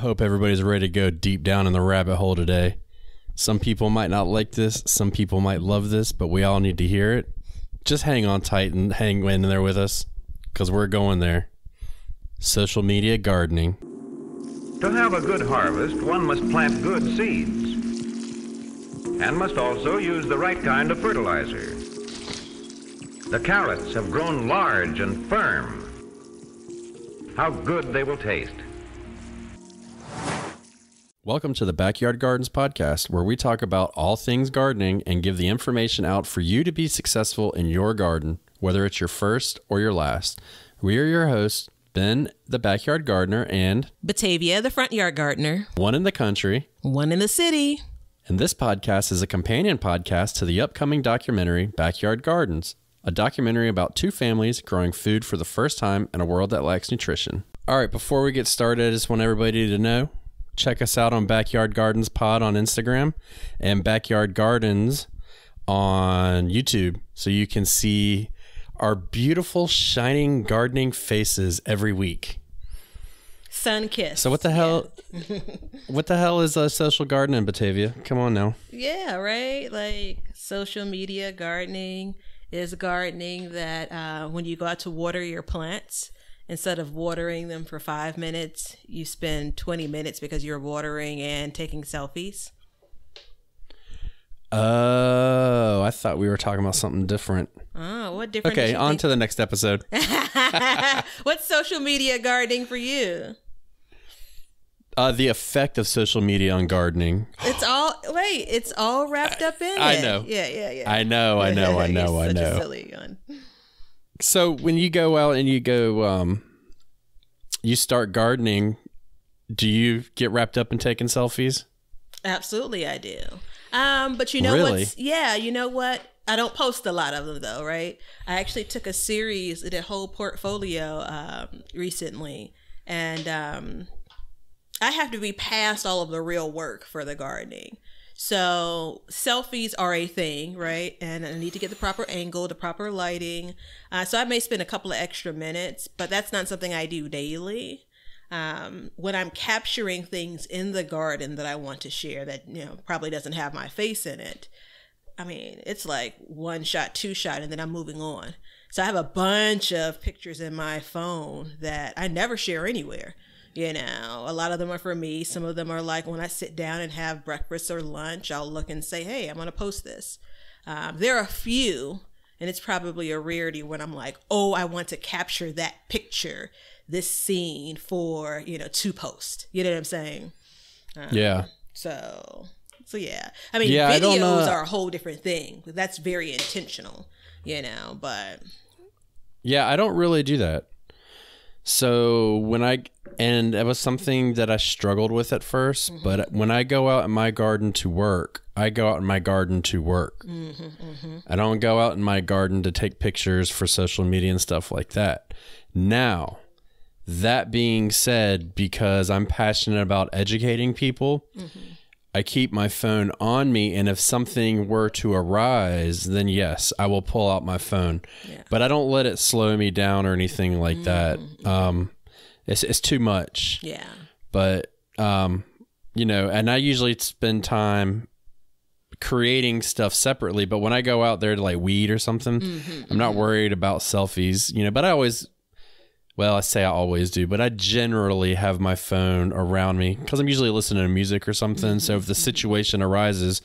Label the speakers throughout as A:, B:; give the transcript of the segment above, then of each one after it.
A: Hope everybody's ready to go deep down in the rabbit hole today. Some people might not like this, some people might love this, but we all need to hear it. Just hang on tight and hang in there with us because we're going there. Social media gardening.
B: To have a good harvest, one must plant good seeds and must also use the right kind of fertilizer. The carrots have grown large and firm. How good they will taste.
A: Welcome to the Backyard Gardens podcast, where we talk about all things gardening and give the information out for you to be successful in your garden, whether it's your first or your last. We are your hosts, Ben, the backyard gardener, and
C: Batavia, the front yard gardener,
A: one in the country.
C: one in the city.
A: And this podcast is a companion podcast to the upcoming documentary Backyard Gardens, a documentary about two families growing food for the first time in a world that lacks nutrition. All right, before we get started, I just want everybody to know check us out on Backyard Gardens Pod on Instagram and Backyard Gardens on YouTube so you can see our beautiful, shining gardening faces every week.
C: Sun kiss.
A: So what the hell? what the hell is a social garden in Batavia? Come on now.
C: Yeah, right. Like social media gardening is gardening that uh, when you go out to water your plants, instead of watering them for five minutes, you spend 20 minutes because you're watering and taking selfies.
A: Oh, I thought we were talking about something different.
C: Oh, what different?
A: Okay, on to the next episode.
C: What's social media gardening for you?
A: Uh, the effect of social media on gardening.
C: It's all wait. It's all wrapped up in
A: I
C: it.
A: know.
C: Yeah, yeah, yeah.
A: I know, I know, I know, I know. So when you go out and you go, um, you start gardening, do you get wrapped up in taking selfies?
C: Absolutely, I do. Um, but you know
A: Really?
C: what's yeah, you know what? I don't post a lot of them though, right? I actually took a series, did a whole portfolio um, recently, and um, I have to be past all of the real work for the gardening. So selfies are a thing, right? And I need to get the proper angle, the proper lighting. Uh, so I may spend a couple of extra minutes, but that's not something I do daily um, when I'm capturing things in the garden that I want to share that you know probably doesn't have my face in it. I mean, it's like one shot, two shot, and then I'm moving on. So I have a bunch of pictures in my phone that I never share anywhere. You know, a lot of them are for me. Some of them are like when I sit down and have breakfast or lunch, I'll look and say, hey, I'm going to post this. Um, there are a few, and it's probably a rarity when I'm like, oh, I want to capture that picture, this scene for, you know, to post. You know what I'm saying?
A: Yeah.
C: So, so yeah. I mean,
A: Yeah,
C: videos
A: don't, uh,
C: are a whole different thing. That's very intentional, you know, but
A: Yeah, I don't really do that. So when I and it was something that I struggled with at 1st mm-hmm. but when I go out in my garden to work, I go out in my garden to work. Mm-hmm, mm-hmm. I don't go out in my garden to take pictures for social media and stuff like that. Now, that being said, because I'm passionate about educating people, I keep my phone on me, and if something were to arise, then yes, I will pull out my phone. But I don't let it slow me down or anything like that. Um, it's it's too much.
C: yeah.
A: But um, you know, and I usually spend time creating stuff separately. But when I go out there to like weed or something, I'm not worried about selfies. You know, but I always. Well, I say I always do, but I generally have my phone around me because I'm usually listening to music or something. So if the situation arises,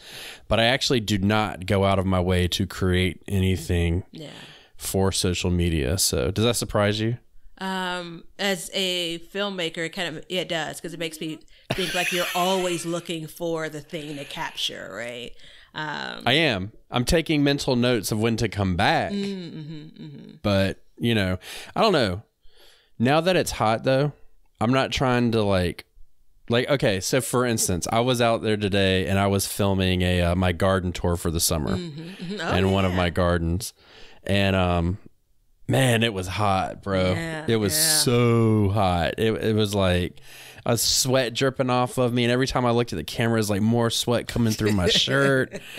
A: but I actually do not go out of my way to create anything
C: Yeah.
A: for social media. So does that surprise you?
C: Um, as a filmmaker, it kind of it does because it makes me think like you're always looking for the thing to capture, right? Um,
A: I am. I'm taking mental notes of when to come back. But, you know, I don't know. Now that it's hot though, I'm not trying to like like okay, so for instance, I was out there today and I was filming a uh, my garden tour for the summer
C: oh,
A: in one of my gardens. And um man, it was hot, bro.
C: Yeah,
A: it was
C: yeah.
A: so hot. It it was like a sweat dripping off of me, and every time I looked at the camera, it's like more sweat coming through my shirt.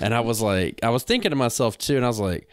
A: And I was like, I was thinking to myself too, and I was like,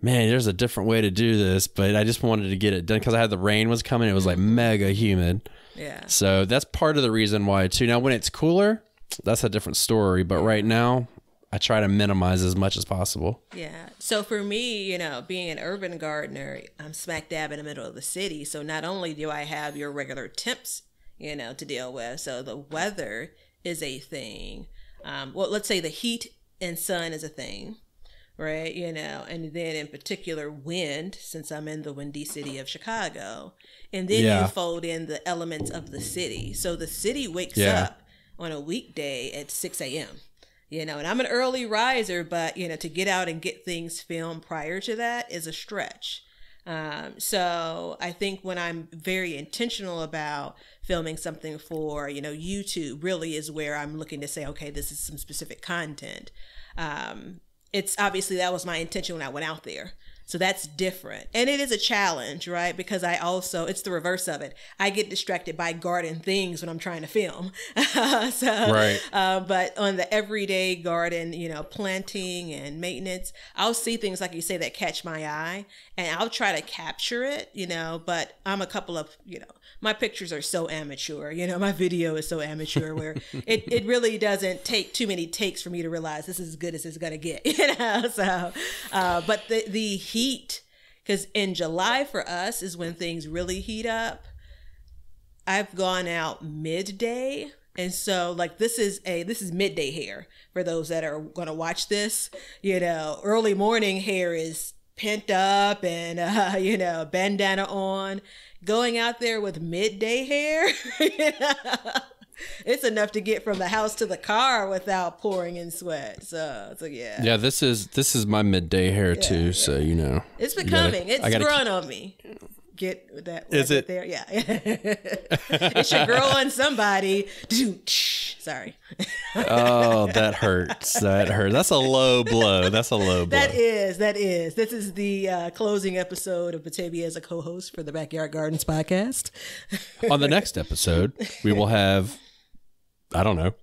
A: man, there's a different way to do this, but I just wanted to get it done because I had the rain was coming. It was like mega humid.
C: Yeah.
A: So that's part of the reason why too. Now when it's cooler, that's a different story. But right now, I try to minimize as much as possible.
C: Yeah. So for me, you know, being an urban gardener, I'm smack dab in the middle of the city. So not only do I have your regular temps, you know, to deal with, so the weather is a thing. Um, well, let's say the heat and sun is a thing, right? You know, and then in particular wind, since I'm in the windy city of Chicago, and then
A: Yeah.
C: you fold in the elements of the city. So the city wakes
A: Yeah.
C: up on a weekday at 6 a.m you know and i'm an early riser but you know to get out and get things filmed prior to that is a stretch um, so i think when i'm very intentional about filming something for you know youtube really is where i'm looking to say okay this is some specific content um, it's obviously that was my intention when i went out there so that's different. And it is a challenge, right? Because I also, it's the reverse of it. I get distracted by garden things when I'm trying to film. so,
A: Right.
C: uh, but on the everyday garden, you know, planting and maintenance, I'll see things like you say that catch my eye and I'll try to capture it, you know, but I'm a couple of, you know, my pictures are so amateur, you know, my video is so amateur where it, it really doesn't take too many takes for me to realize this is as good as it's going to get, you know, so, uh, but the, the heat, because in July for us is when things really heat up. I've gone out midday. And so like this is a this is midday hair for those that are going to watch this. You know, early morning hair is pent up and uh, you know, bandana on. Going out there with midday hair, you know, it's enough to get from the house to the car without pouring in sweat. So, so yeah.
A: Yeah, this is this is my midday hair too. So you know,
C: It's
A: You gotta-
C: becoming. it's
A: I gotta
C: growing on me. Get that.
A: Is it?
C: there? Yeah. it's your girl on somebody. Sorry.
A: oh, that hurts. That hurts. That's a low blow. That's a low blow.
C: That is. That is. This is the uh, closing episode of Batavia as a co-host for the Backyard Gardens podcast.
A: On the next episode, we will have I don't know.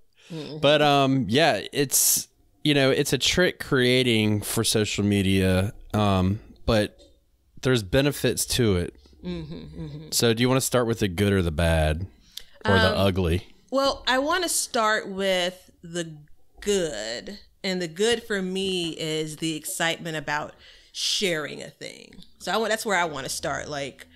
A: But um yeah, it's you know, it's a trick creating for social media. Um, but there's benefits to it. So do you want to start with the good or the bad? Or the ugly?
C: Well, I want to start with the good. And the good for me is the excitement about sharing a thing. So I want that's where I want to start. Like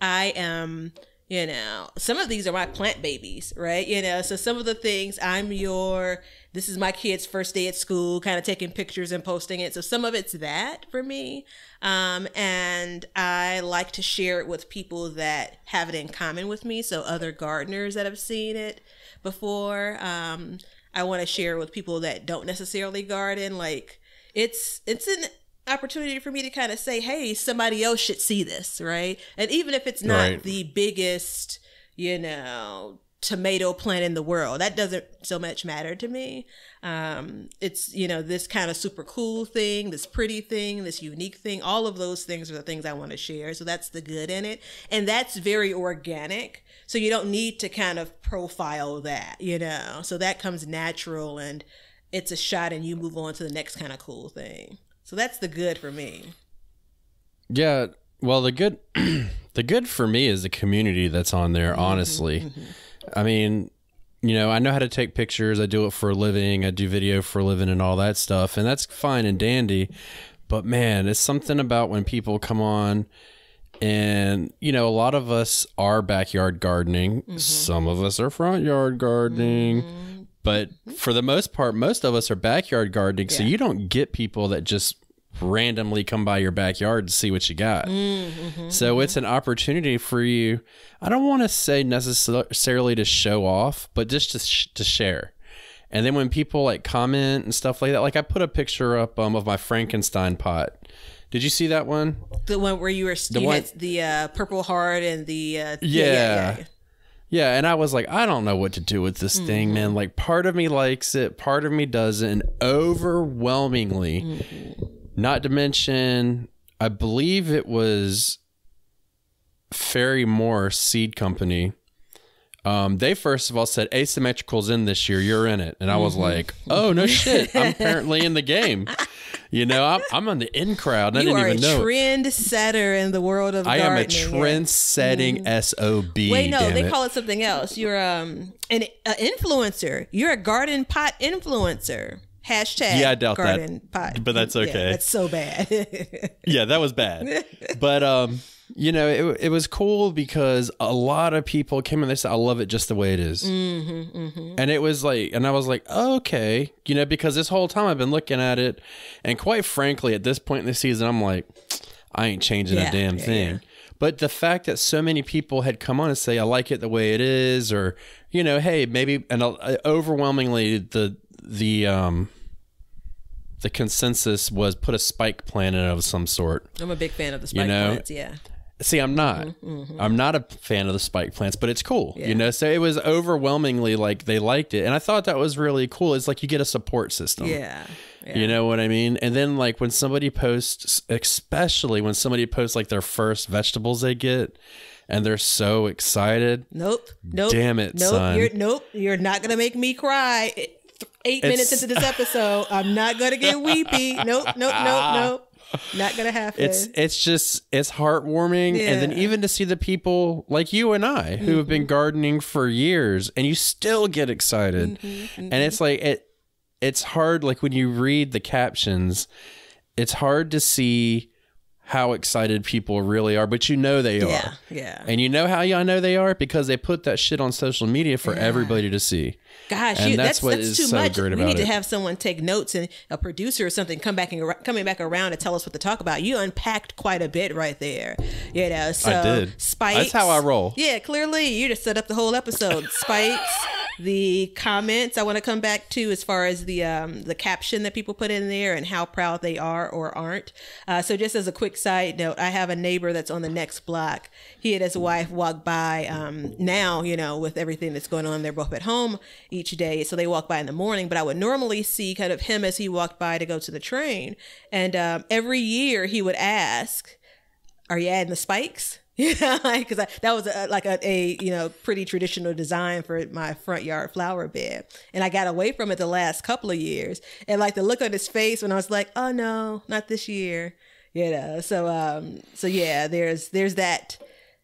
C: I am, you know, some of these are my plant babies, right? You know, so some of the things I'm your this is my kid's first day at school, kind of taking pictures and posting it. So some of it's that for me. Um, and I like to share it with people that have it in common with me. So other gardeners that have seen it before. Um, I want to share it with people that don't necessarily garden. Like it's it's an opportunity for me to kind of say, hey, somebody else should see this, right? And even if it's not
A: Right.
C: the biggest, you know, tomato plant in the world, that doesn't so much matter to me. Um, it's you know this kind of super cool thing, this pretty thing, this unique thing. All of those things are the things I want to share. So that's the good in it, and that's very organic. So you don't need to kind of profile that, you know. So that comes natural, and it's a shot, and you move on to the next kind of cool thing. So that's the good for me.
A: Yeah. Well, the good, the good for me is the community that's on there. Mm-hmm, honestly, mm-hmm. I mean, you know, I know how to take pictures. I do it for a living. I do video for a living and all that stuff, and that's fine and dandy. But man, it's something about when people come on, and you know, a lot of us are backyard gardening. Mm-hmm. Some of us are front yard gardening. But for the most part, most of us are backyard gardening. So you don't get people that just randomly come by your backyard to see what you got. So it's an opportunity for you. I don't want to say necessarily to show off, but just to, sh- to share. And then when people like comment and stuff like that, like I put a picture up um, of my Frankenstein pot. Did you see that one?
C: The one where you were you
A: one-
C: the uh, purple heart and the uh,
A: Yeah. Yeah, and I was like, I don't know what to do with this thing, man. Like, part of me likes it, part of me doesn't. And overwhelmingly, not to mention, I believe it was Ferry-Morse Seed Company. Um, they first of all said asymmetrical's in this year. You're in it, and I was like, oh no shit, I'm apparently in the game. You know, I'm I'm on the in crowd. And I
C: You
A: didn't
C: are a
A: even know. it.
C: trend setter in the world of
A: I am a
C: gardening. yeah.
A: trend setting sob.
C: Wait, no, they
A: it.
C: call it something else. You're um an uh, influencer. You're a garden pot influencer. Hashtag
A: Yeah, I doubt that.
C: garden pot.
A: But that's
C: Yeah,
A: okay.
C: that's so bad.
A: yeah, that was bad. but um, you know, it it was cool because a lot of people came in. They said, "I love it just the way it is."
C: Mm-hmm,
A: and it was like, and I was like, oh, okay, you know, because this whole time I've been looking at it, and quite frankly, at this point in the season, I'm like, I ain't changing
C: Yeah,
A: a damn
C: yeah,
A: thing.
C: yeah.
A: But the fact that so many people had come on and say, I like it the way it is, or you know, hey, maybe, and uh, overwhelmingly the the um the consensus was put a spike plant in of some sort.
C: I'm a big fan of the spike
A: know,
C: plants. Yeah.
A: See, I'm not.
C: Mm-hmm,
A: I'm not a fan of the spike plants, but it's cool. You know, so it was overwhelmingly like they liked it, and I thought that was really cool. It's like you get a support system.
C: Yeah. yeah.
A: You know what I mean? And then like when somebody posts, especially when somebody posts like their first vegetables they get, and they're so excited.
C: Nope. Nope.
A: Damn it,
C: nope.
A: son.
C: You're, nope. You're not gonna make me cry. Eight minutes into this episode, I'm not gonna get weepy. Nope. Nope. Nope. Ah. Nope. Not gonna happen.
A: It's it's just it's heartwarming, and then even to see the people like you and I who have been mm-hmm. gardening for years, and you still get excited, mm-hmm, mm-hmm. and it's like it it's hard like when you read the captions, it's hard to see how excited people really are, but you know they are.
C: yeah. Yeah.
A: And you know how I know they are because they put that shit on social media for everybody to see.
C: Gosh,
A: And
C: you,
A: that's
C: that's
A: what
C: that's
A: is
C: too
A: so
C: much.
A: great
C: we
A: about
C: need to
A: it.
C: have someone take notes and a producer or something come back and coming back around to tell us what to talk about. You unpacked quite a bit right there. You know, so
A: did.
C: spikes.
A: That's how I roll.
C: Yeah, clearly you just set up the whole episode. Spikes, the comments I want to come back to as far as the um, the caption that people put in there and how proud they are or aren't. Uh, so just as a quick side note, I have a neighbor that's on the next block. He and his wife walk by um, now, you know, with everything that's going on. They're both at home each day, so they walk by in the morning. But I would normally see kind of him as he walked by to go to the train, and um, every year he would ask are you adding the spikes? Yeah, because that was a, like a, a you know pretty traditional design for my front yard flower bed, and I got away from it the last couple of years. And like the look on his face when I was like, "Oh no, not this year," you know. So um, so yeah, there's there's that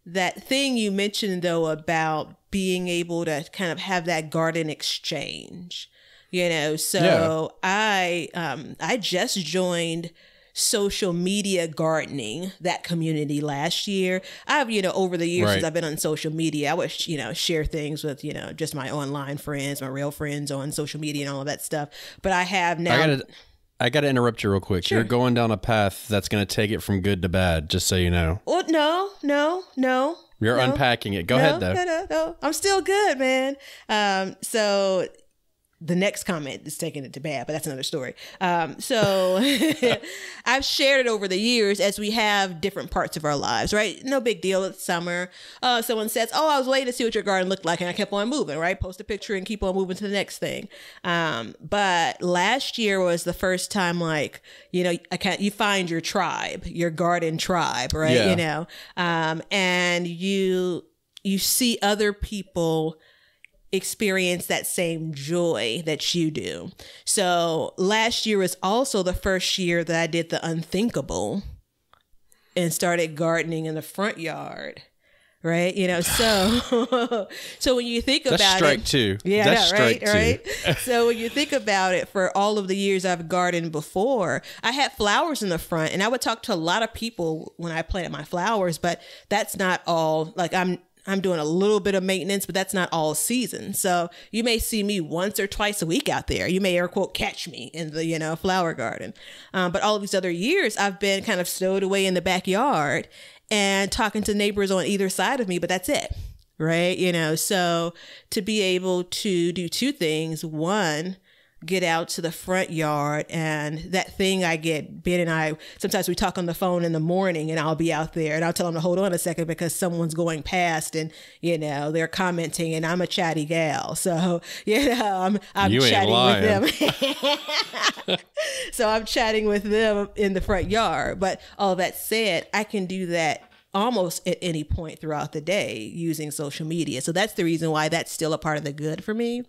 C: that thing you mentioned though about being able to kind of have that garden exchange, you know. So I um I just joined social media gardening that community last year i've you know over the years
A: Right.
C: since i've been on social media i would you know share things with you know just my online friends my real friends on social media and all of that stuff but i have now
A: I gotta I gotta interrupt you real quick. You're going down a path that's gonna take it from good to bad, just so you know.
C: oh no no no
A: You're
C: no.
A: unpacking it. Go
C: no,
A: ahead though.
C: No, no, no. I'm still good, man. Um, so the next comment is taking it to bad, but that's another story. Um, so I've shared it over the years as we have different parts of our lives, right? No big deal. It's summer. Uh, someone says, "Oh, I was waiting to see what your garden looked like," and I kept on moving, right? Post a picture and keep on moving to the next thing. Um, but last year was the first time, like you know, I can't. You find your tribe, your garden tribe, right?
A: Yeah.
C: You know, um, and you you see other people experience that same joy that you do. So last year was also the first year that I did the unthinkable and started gardening in the front yard. Right, you know, so so when you think
A: That's
C: about
A: strike
C: it,
A: two.
C: yeah,
A: That's
C: know, right,
A: strike two.
C: right. so when you think about it, for all of the years I've gardened before, I had flowers in the front, and I would talk to a lot of people when I planted my flowers. But that's not all. Like I'm, I'm doing a little bit of maintenance, but that's not all season. So you may see me once or twice a week out there. You may air quote catch me in the you know flower garden. Um, but all of these other years, I've been kind of stowed away in the backyard and talking to neighbors on either side of me. But that's it right? You know, so to be able to do two things one, get out to the front yard and that thing I get, Ben and I, sometimes we talk on the phone in the morning and I'll be out there and I'll tell them to hold on a second because someone's going past and, you know, they're commenting and I'm a chatty gal. So, you know, I'm, I'm
A: You
C: chatting with them. so I'm chatting with them in the front yard. But all that said, I can do that almost at any point throughout the day using social media. So that's the reason why that's still a part of the good for me.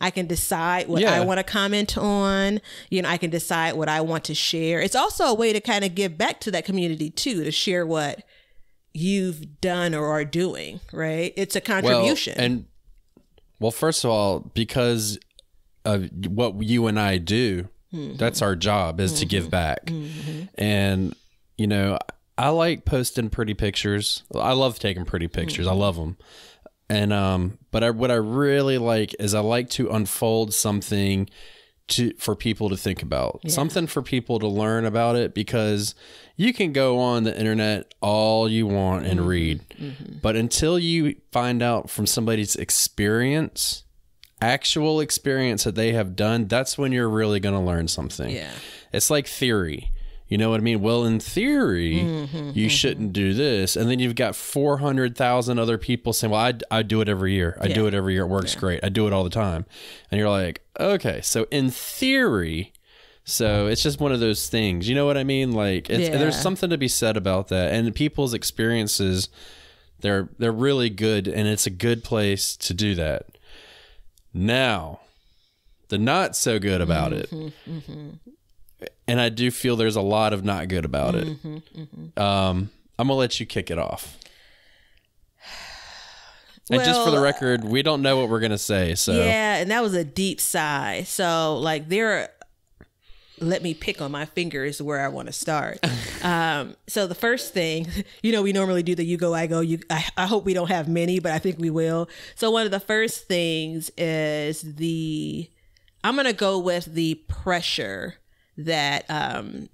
C: I can decide what
A: Yeah.
C: I want to comment on. You know, I can decide what I want to share. It's also a way to kind of give back to that community too, to share what you've done or are doing, right? It's a contribution.
A: Well, and well, first of all, because of what you and I do,
C: Mm-hmm.
A: that's our job is to give back. And you know, I like posting pretty pictures. I love taking pretty pictures.
C: Mm-hmm.
A: I love them. And um, but I, what I really like is I like to unfold something to for people to think about, something for people to learn about it because you can go on the internet all you want
C: Mm-hmm.
A: and read, but until you find out from somebody's experience, actual experience that they have done, that's when you're really going to learn something.
C: Yeah.
A: It's like theory. You know what I mean? Well, in theory,
C: Mm-hmm,
A: you mm-hmm. shouldn't do this. And then you've got 400,000 other people saying, well, I, I do it every year. I do it every year. It works great. I do it all the time. And you're like, okay, so in theory, so it's just one of those things. You know what I mean? Like, it's,
C: Yeah.
A: there's something to be said about that. And people's experiences, they're, they're really good. And it's a good place to do that. Now, the not so good about it mm-hmm, mm-hmm. And I do feel there's a lot of not good about it. Um, I'm gonna let you kick it off. and just for the record, we don't know what we're gonna say, so
C: Yeah, and that was a deep sigh. So like there let me pick on my fingers where I want to start. um, so the first thing, you know, we normally do the you go, I go, you I, I hope we don't have many, but I think we will. So one of the first things is the I'm gonna go with the pressure that um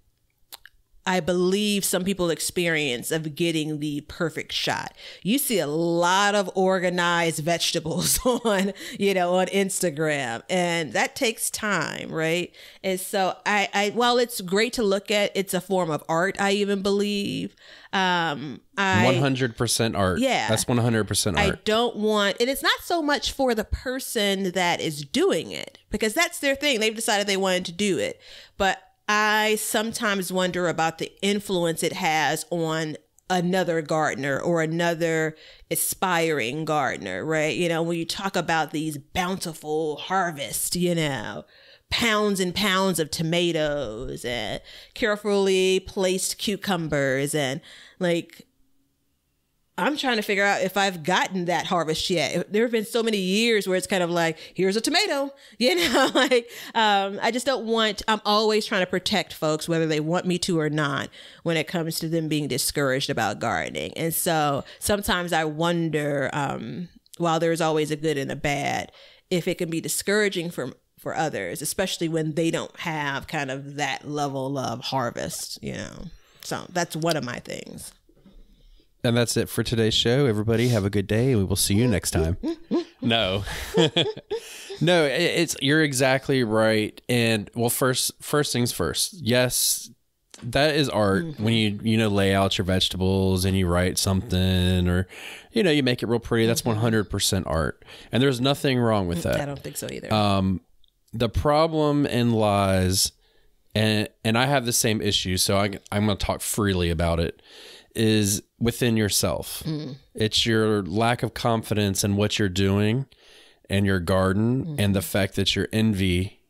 C: I believe some people experience of getting the perfect shot. You see a lot of organized vegetables on, you know, on Instagram, and that takes time, right? And so I, I while it's great to look at, it's a form of art. I even believe. Um, I
A: 100% art.
C: Yeah.
A: that's 100%
C: I don't want, and it's not so much for the person that is doing it because that's their thing. They've decided they wanted to do it. But I sometimes wonder about the influence it has on another gardener or another aspiring gardener, right? You know, when you talk about these bountiful harvests, you know, pounds and pounds of tomatoes and carefully placed cucumbers and like I'm trying to figure out if I've gotten that harvest yet. There have been so many years where it's kind of like, here's a tomato, you know, like, um, I just don't want, I'm always trying to protect folks, whether they want me to or not, when it comes to them being discouraged about gardening. And so sometimes I wonder, um, while there's always a good and a bad, if it can be discouraging for, for others, especially when they don't have kind of that level of harvest, you know. So that's one of my things.
A: And that's it for today's show. Everybody, have a good day. We will see you next time. no, no, it's you're exactly right. And well, first, first things first. Yes, that is art when you you know lay out your vegetables and you write something or you know you make it real pretty. That's one hundred percent art, and there's nothing wrong with that I
C: don't think so either.
A: Um, the problem in lies, and and I have the same issue, so I, I'm going to talk freely about it. Is within yourself. Mm. It's your lack of confidence in what you're doing and your garden, mm-hmm. and the fact that you're envy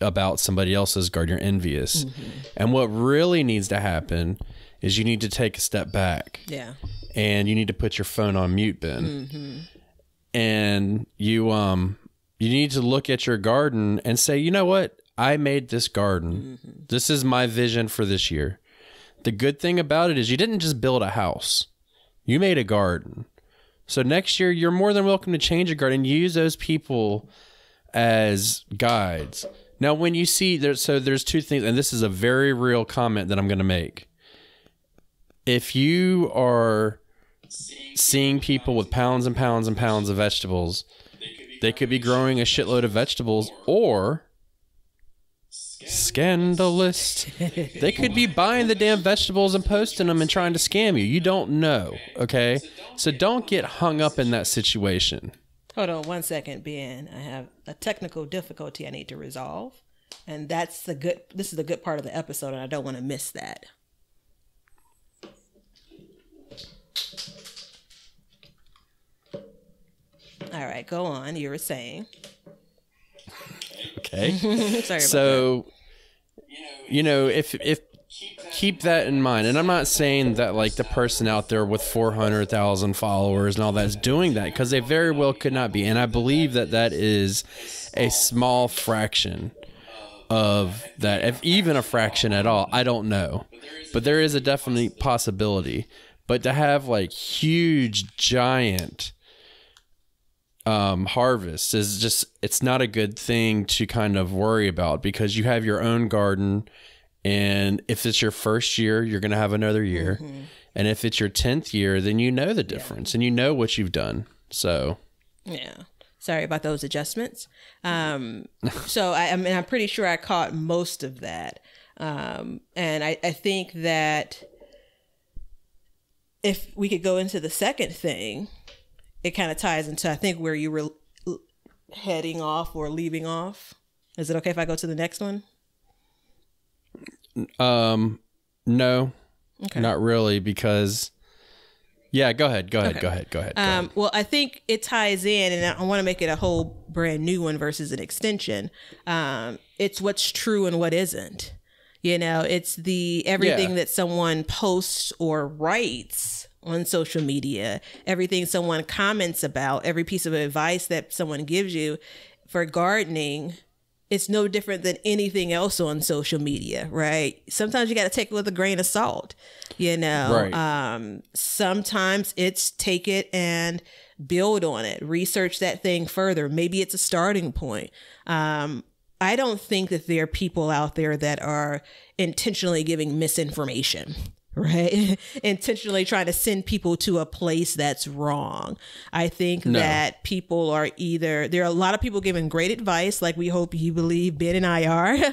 A: about somebody else's garden. You're envious, mm-hmm. and what really needs to happen is you need to take a step back.
C: Yeah.
A: and you need to put your phone on mute ben. Mm-hmm. And you um you need to look at your garden and say you know what? I made this garden. This is my vision for this year the good thing about it is you didn't just build a house. You made a garden. So next year you're more than welcome to change your garden. Use those people as guides. Now when you see there so there's two things and this is a very real comment that i'm going to make. If you are seeing people with pounds and pounds and pounds of vegetables, they could be growing a shitload of vegetables or Scandalous. they could be buying the damn vegetables and posting them and trying to scam you. You don't know, okay? So don't get hung up in that situation.
C: Hold on one second, Ben. I have a technical difficulty I need to resolve. And that's the good this is the good part of the episode and I don't want to miss that. All right, go on. You were saying.
A: Okay. So you know if if keep that in mind. And i'm not saying that like the person out there with 400000 followers and all that's doing that because they very well could not be. And i believe that that is a small fraction of that if even a fraction at all. I don't know. But there is a definite possibility. But to have like huge giant um, harvest is just it's not a good thing to kind of worry about because you have your own garden and if it's your first year you're going to have another year and if it's your 10th year then you know the difference and you know what you've done so
C: Yeah. Sorry about those adjustments. Um, so I, I mean, I'm pretty sure I caught most of that. Um, and I, I think that if we could go into the second thing, it kind of ties into, I think, where you were heading off or leaving off. Is it okay if I go to the next one?
A: um no
C: Okay.
A: not really because yeah go ahead go ahead
C: Okay.
A: go ahead go ahead, go ahead.
C: Um, well, I think it ties in, and I want to make it a whole brand new one versus an extension. Um, it's what's true and what isn't. You know, it's the everything
A: Yeah.
C: that someone posts or writes on social media, everything someone comments about, every piece of advice that someone gives you for gardening. It's no different than anything else on social media, right? Sometimes you got to take it with a grain of salt, you know.
A: Right.
C: Um, sometimes it's take it and build on it, research that thing further. Maybe it's a starting point. Um, I don't think that there are people out there that are intentionally giving misinformation, right? intentionally trying to send people to a place that's wrong. I think that people are either, there are a lot of people giving great advice, like we hope you believe Ben and I are.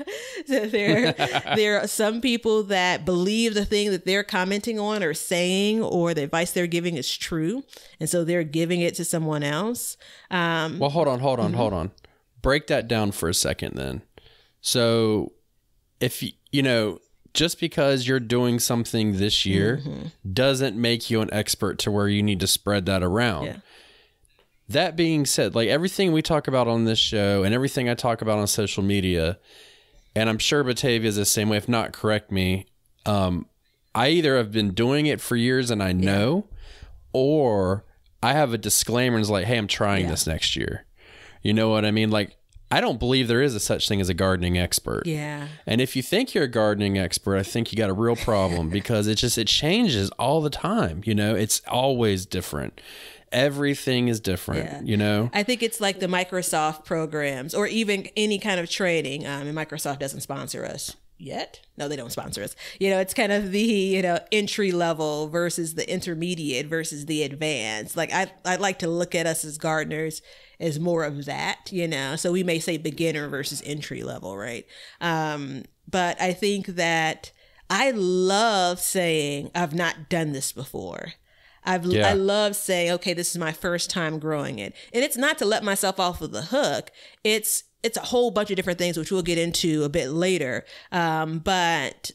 C: There, there are some people that believe the thing that they're commenting on or saying or the advice they're giving is true. And so they're giving it to someone else. Um,
A: Well, hold on, hold on, hold on. Break that down for a second then. So, if you know, just because you're doing something this year doesn't make you an expert to where you need to spread that around.
C: Yeah.
A: That being said, like everything we talk about on this show and everything I talk about on social media, and I'm sure Batavia is the same way, if not correct me, um, I either have been doing it for years and I know, or I have a disclaimer and it's like, hey, I'm trying
C: Yeah.
A: this next year. You know what I mean? Like, I don't believe there is a such thing as a gardening expert.
C: yeah.
A: And if you think you're a gardening expert, I think you got a real problem because it just it changes all the time. You know, it's always different. Everything is different.
C: Yeah.
A: You know.
C: I think it's like the Microsoft programs or even any kind of training. Um, and Microsoft doesn't sponsor us yet. No, they don't sponsor us. You know, it's kind of the, you know, entry level versus the intermediate versus the advanced. Like I I like to look at us as gardeners as more of that, you know. So we may say beginner versus entry level, right? Um, but I think that I love saying I've not done this before. I've
A: Yeah.
C: I love saying, okay, this is my first time growing it. And it's not to let myself off of the hook. It's it's a whole bunch of different things which we'll get into a bit later. Um, but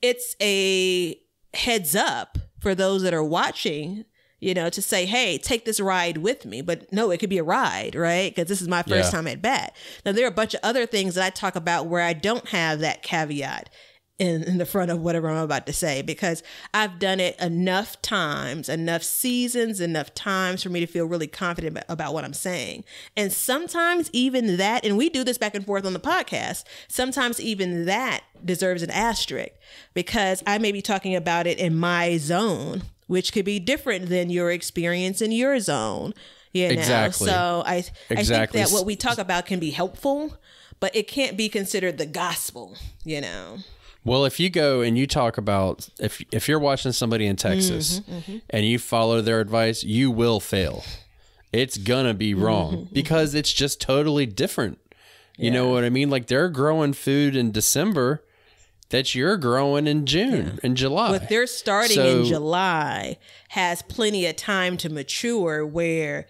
C: it's a heads up for those that are watching, you know, to say, hey, take this ride with me. But no, it could be a ride, right? Because this is my first
A: Yeah.
C: time at bat. Now, there are a bunch of other things that I talk about where I don't have that caveat in, in the front of whatever I'm about to say because I've done it enough times, enough seasons, enough times for me to feel really confident about what I'm saying. And sometimes even that, and we do this back and forth on the podcast, sometimes even that deserves an asterisk because I may be talking about it in my zone, which could be different than your experience in your zone. You know?
A: Exactly.
C: So I,
A: Exactly.
C: I think that what we talk about can be helpful, but it can't be considered the gospel, you know?
A: Well, if you go and you talk about if if you're watching somebody in Texas
C: Mm-hmm,
A: and you follow their advice, you will fail. It's gonna be wrong
C: Mm-hmm,
A: because it's just totally different. You know what I mean? Like they're growing food in December that you're growing in June and July.
C: What they're starting
A: So-
C: in July has plenty of time to mature where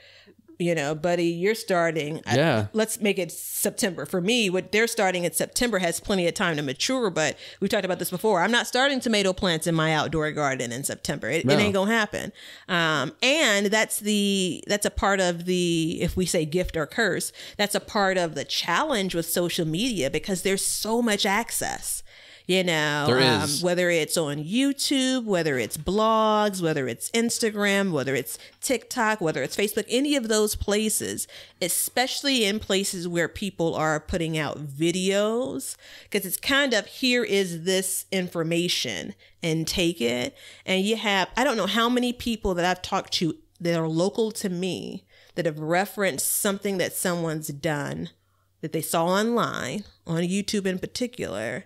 C: you know, buddy, you're starting. I-
A: Yeah.
C: let's make it September. For me, what they're starting in September has plenty of time to mature, but we've talked about this before. I'm not starting tomato plants in my outdoor garden in September. It,
A: No.
C: it ain't gonna happen. Um, and that's the that's a part of the if we say gift or curse, that's a part of the challenge with social media because there's so much access. You know,
A: There
C: um, whether it's on YouTube, whether it's blogs, whether it's Instagram, whether it's TikTok, whether it's Facebook, any of those places, especially in places where people are putting out videos, because it's kind of here is this information and take it. And you have, I don't know how many people that I've talked to that are local to me that have referenced something that someone's done that they saw online, on YouTube in particular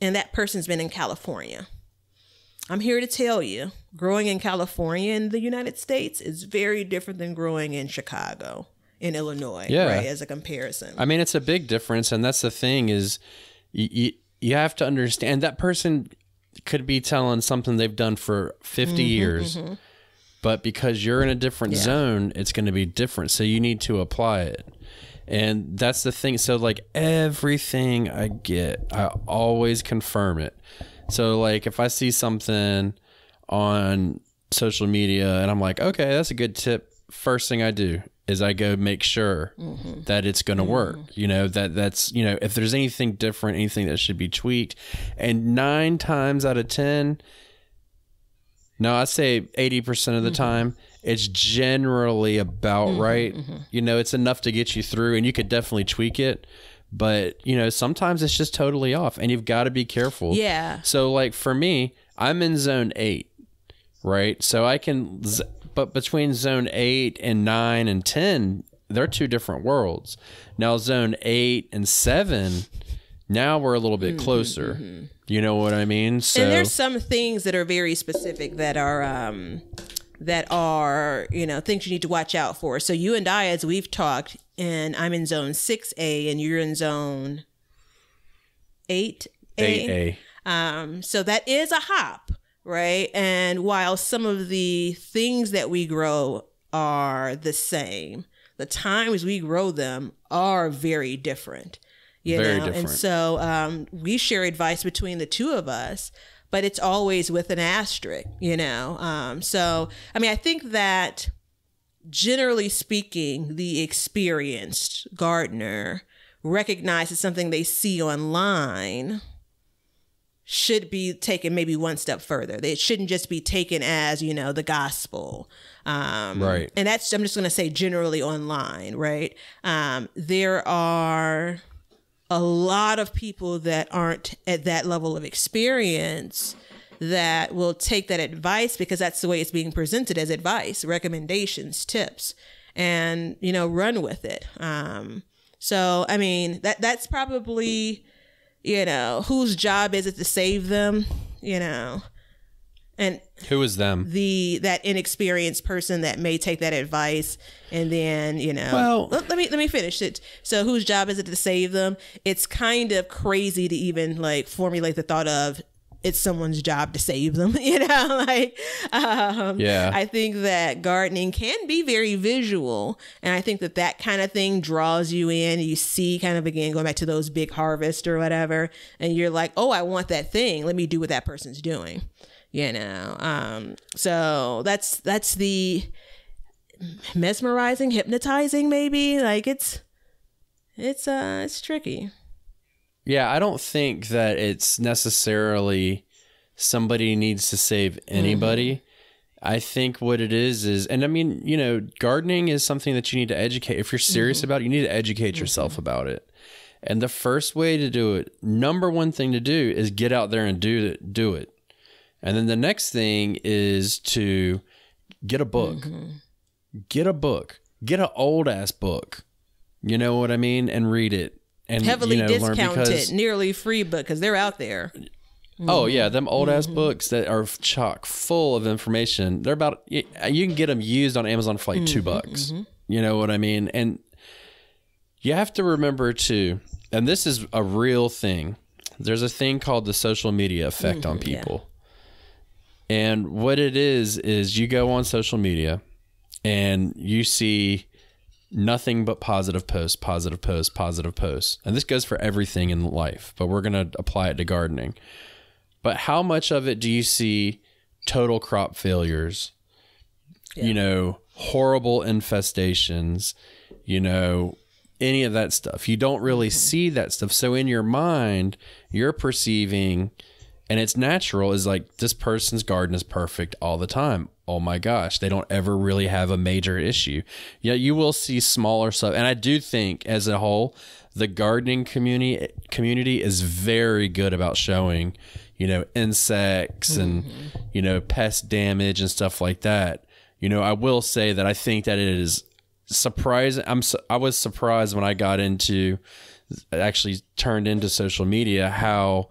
C: and that person's been in California. I'm here to tell you, growing in California in the United States is very different than growing in Chicago, in Illinois,
A: Yeah.
C: right? As a comparison.
A: I mean, it's a big difference, and that's the thing is, you you, you have to understand that person could be telling something they've done for 50 mm-hmm, years, mm-hmm. but because you're in a different zone, it's going to be different. So you need to apply it. And that's the thing. So, like, everything I get, I always confirm it. So, like, if I see something on social media and I'm like, okay, that's a good tip. First thing I do is I go make sure mm-hmm. that it's going to mm-hmm. work. You know, that that's, you know, if there's anything different, anything that should be tweaked. And nine times out of 10, no, I'd say 80% of the mm-hmm. time, it's generally about mm-hmm, right. Mm-hmm. You know, it's enough to get you through and you could definitely tweak it. But, you know, sometimes it's just totally off and you've got to be careful.
C: Yeah.
A: So, like for me, I'm in zone eight, right? So I can, z- but between zone eight and nine and 10, they're two different worlds. Now, zone eight and seven, now we're a little bit mm-hmm, closer. You know what I mean? So,
C: and there's some things that are very specific that are um that are you know things you need to watch out for. So you and i as we've talked and i'm in zone 6a and you're in zone 8a
A: 8A.
C: um so that is a hop right? And while some of the things that we grow are the same the times we grow them are very different you
A: Very
C: know? And so um, we share advice between the two of us but it's always with an asterisk you know um, so i mean i think that generally speaking the experienced gardener recognizes something they see online should be taken maybe one step further. It shouldn't just be taken as, you know, the gospel. Um,
A: Right.
C: And that's, I'm just going to say generally online, right? Um, there are a lot of people that aren't at that level of experience that will take that advice because that's the way it's being presented as advice, recommendations, tips, and, you know, run with it. Um, so, I mean, that that's probably you know, whose job is it to save them, you know? And
A: who is them?
C: the that inexperienced person that may take that advice and then, you know,
A: Well-
C: let, let me let me finish it. So whose job is it to save them? It's kind of crazy to even like formulate the thought of it's someone's job to save them, you know, like um
A: Yeah.
C: I think that gardening can be very visual. And I think that that kind of thing draws you in. You see, kind of again, going back to those big harvests or whatever. And you're like, oh, I want that thing. Let me do what that person's doing. You know, um, so that's that's the mesmerizing, hypnotizing, maybe. Like it's it's uh it's tricky.
A: Yeah, I don't think that it's necessarily somebody needs to save anybody. I think what it is is, and I mean, you know, gardening is something that you need to educate. If you're serious about it, you need to educate yourself about it. And the first way to do it, number one thing to do is get out there and do it. Do it. And then the next thing is to get a book. Mm-hmm. Get a book. Get an old ass book. You know what I mean? And read it. And
C: Heavily
A: you know, learn
C: discounted,
A: because
C: nearly free book because they're out there.
A: Oh yeah, them mm-hmm. old ass mm-hmm. books that are chock full of information. They're about you uh, you can get them used on Amazon for like two bucks. You know what I mean? And you have to remember too, and this is a real thing. There's a thing called the social media effect on people. And what it is is you go on social media and you see nothing but positive posts, positive posts, positive posts. And this goes for everything in life, but we're going to apply it to gardening. But how much of it do you see total crop failures? You know, horrible infestations, you know, any of that stuff. You don't really mm-hmm. see that stuff. So in your mind, you're perceiving and it's natural is like this person's garden is perfect all the time. Oh my gosh, they don't ever really have a major issue. Yeah, you will see smaller stuff, and I do think as a whole, the gardening community community is very good about showing, you know, insects and mm-hmm. you know pest damage and stuff like that. You know, I will say that I think that it is surprising. I'm I was surprised when I got into actually turned into social media how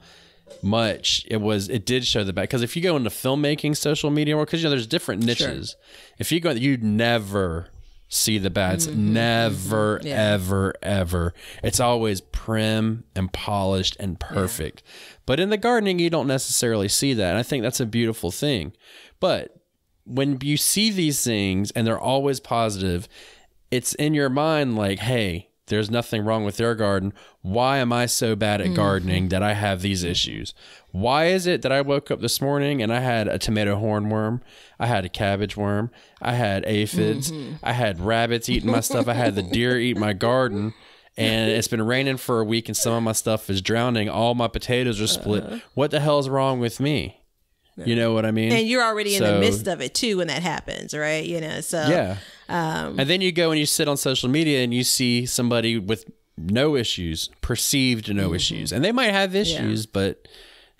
A: much it was it did show the back because if you go into filmmaking social media or because you know there's different niches. If you go you'd never see the bads. Mm-hmm. Mm-hmm. Never mm-hmm.
C: Yeah.
A: ever ever. It's always prim and polished and perfect. But in the gardening you don't necessarily see that and i think that's a beautiful thing. But when you see these things and they're always positive, it's in your mind like, hey, there's nothing wrong with their garden. Why am I so bad at gardening mm-hmm. that I have these issues? Why is it that I woke up this morning and I had a tomato hornworm, I had a cabbage worm, I had aphids, mm-hmm. I had rabbits eating my stuff, I had the deer eat my garden, and it's been raining for a week and some of my stuff is drowning. All my potatoes are split. Uh-huh. What the hell is wrong with me? You know what I mean?
C: and you're already in the midst of it too when that happens, right? You know, so
A: Yeah. Um, and then you go and you sit on social media and you see somebody with no issues, perceived no mm-hmm. issues. And they might have issues, but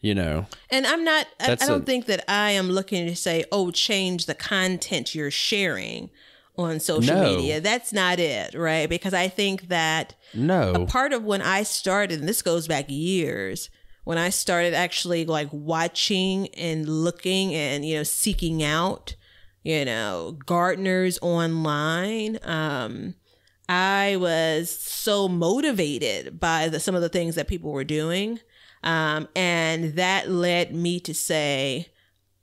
A: you know,
C: And I'm not, I, I don't
A: a-
C: think that I am looking to say, oh, change the content you're sharing on social
A: No.
C: media. That's not it, right? Because I think that
A: no.
C: A part of when I started, and this goes back years, when I started actually like watching and looking and, you know, seeking out, you know, gardeners online, um, I was so motivated by the, some of the things that people were doing. Um, and that led me to say,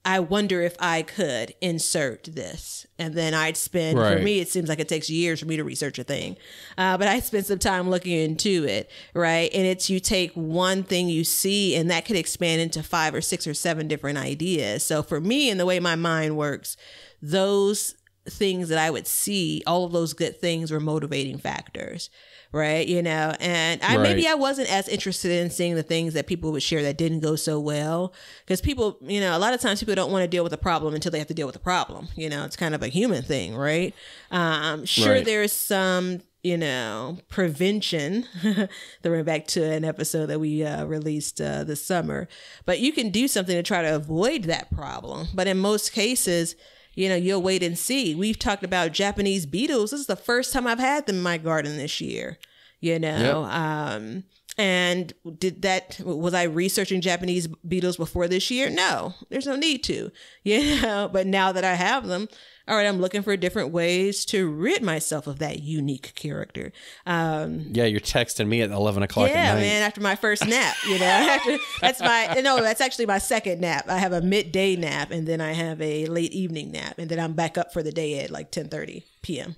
C: I wonder if I could insert this. And then I'd spend, for me, it seems like it takes years for me to research a thing. Uh, but I spent some time looking into it, right? And it's you take one thing you see, and that could expand into five or six or seven different ideas. So for me, and the way my mind works, those things that I would see, all of those good things were motivating factors, right? You know, and I maybe I wasn't as interested in seeing the things that people would share that didn't go so well because people, you know, a lot of times people don't want to deal with a problem until they have to deal with the problem. You know, it's kind of a human thing, right? Um, sure,
A: Right.
C: there's some. You know, prevention. Throwing back to an episode that we uh, released uh, this summer, but you can do something to try to avoid that problem. But in most cases, you know, you'll wait and see. We've talked about Japanese beetles. This is the first time I've had them in my garden this year. You know, um, and did that was I researching Japanese beetles before this year? No, there's no need to. You know, but now that I have them, all right, I'm looking for different ways to rid myself of that unique character. Um,
A: yeah, you're texting me at 11 o'clock
C: yeah,
A: at night.
C: man. After my first nap, you know, after, that's my no, that's actually my second nap. I have a midday nap, and then I have a late evening nap, and then I'm back up for the day at like 10:30 p.m.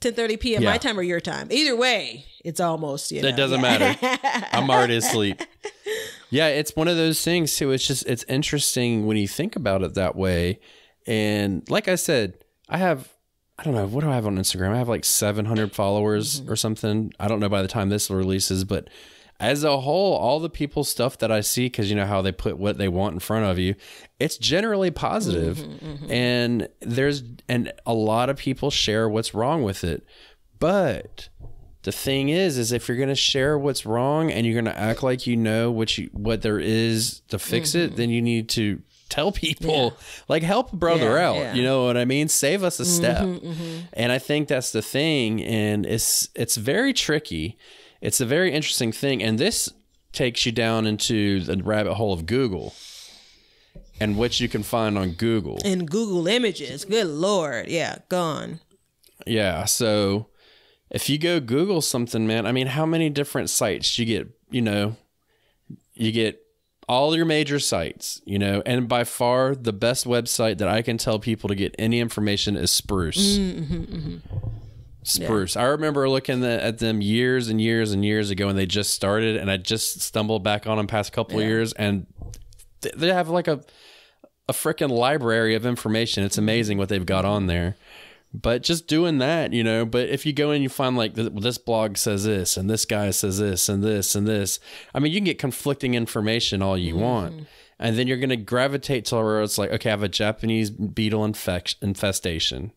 C: 10:30 p.m.
A: Yeah.
C: my time or your time. Either way, it's almost you know.
A: It doesn't
C: yeah.
A: matter. I'm already asleep. Yeah, it's one of those things too. It's just it's interesting when you think about it that way. And like I said, I have I don't know what do I have on Instagram. I have like 700 followers mm-hmm. or something. I don't know by the time this releases, but as a whole, all the people stuff that I see, because you know how they put what they want in front of you, it's generally positive. Mm-hmm, mm-hmm. and there's and a lot of people share what's wrong with it, but the thing is is if you're going to share what's wrong and you're going to act like you know what you what there is to fix it then you need to tell people like help a brother
C: Yeah,
A: out
C: yeah.
A: you know what i mean save us a mm-hmm, step mm-hmm. and i think that's the thing and it's it's very tricky it's a very interesting thing and this takes you down into the rabbit hole of google and what you can find on google
C: In Google Images, good lord, yeah, gone.
A: Yeah. So if you go Google something, man, I mean, how many different sites you get, you know, you get all your major sites, you know, and by far the best website that I can tell people to get any information is Spruce. Mm, mm-hmm, mm-hmm. spruce. I remember looking at them years and years and years ago when they just started, and I just stumbled back on them past couple of years, and th- they have like a a freaking library of information. It's amazing what they've got on there. But just doing that, you know. But if you go in, you find like this blog says this, and this guy says this, and this, and this. I mean, you can get conflicting information all you want, mm-hmm. and then you're going to gravitate to where it's like, okay, I have a Japanese beetle infect- infestation,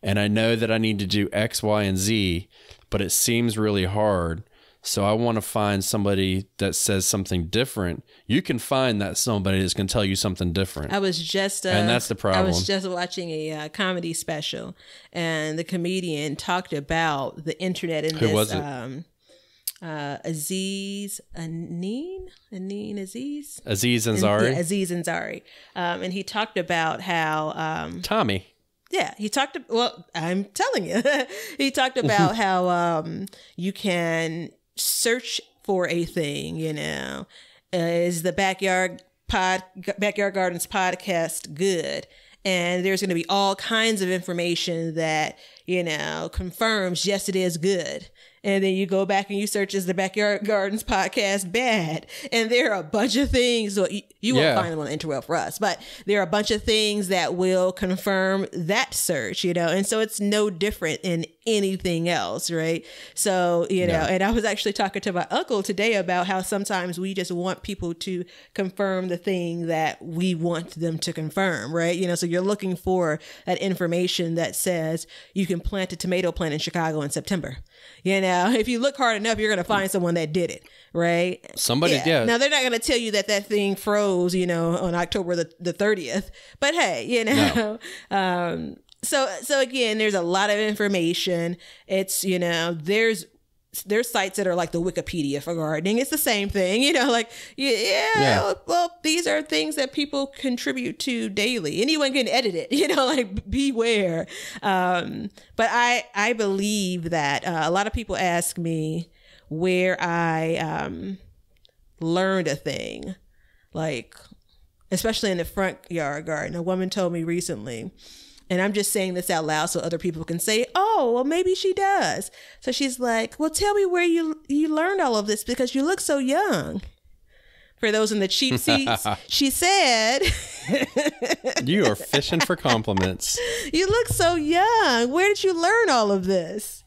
A: and I know that I need to do X, Y, and Z, but it seems really hard. So I want to find somebody that says something different. You can find that somebody that's going to tell you something different.
C: I was just uh,
A: And that's the problem.
C: I was just watching a uh, comedy special, and the comedian talked about the internet and
A: Who
C: this
A: was it?
C: um uh Aziz Anin Anin Aziz
A: Aziz
C: And-
A: Ansari,
C: yeah, Aziz Ansari, um, and he talked about how um
A: Tommy.
C: yeah, he talked. Well, I'm telling you, he talked about how um, you can search for a thing. You know, uh, is the backyard pod backyard gardens podcast good? And there's going to be all kinds of information that you know confirms yes, it is good. And then you go back and you search is the backyard gardens podcast bad? And there are a bunch of things. So you, you won't find them on the interweb for us, but there are a bunch of things that will confirm that search, you know, and so it's no different in anything else, right? So, you know,
A: Yeah.
C: and I was actually talking to my uncle today about how sometimes we just want people to confirm the thing that we want them to confirm, right? You know, so you're looking for that information that says you can plant a tomato plant in Chicago in September. You know, if you look hard enough, you're going to find someone that did it, right?
A: Somebody, yeah.
C: Now they're not going to tell you that that thing froze, you know, on October the the thirtieth. But hey, you know, um, so so again, there's a lot of information. It's you know, there's there's sites that are like the Wikipedia for gardening. It's the same thing, you know, like yeah, yeah. Well, these are things that people contribute to daily. Anyone can edit it, you know, like beware. Um, but I I believe that uh, a lot of people ask me where I um, learned a thing, like especially in the front yard garden. A woman told me recently, and I'm just saying this out loud so other people can say, "Oh, well, maybe she does." So she's like, "Well, tell me where you you learned all of this because you look so young." For those in the cheap seats, she said,
A: You are fishing for compliments.
C: "You look so young. Where did you learn all of this?"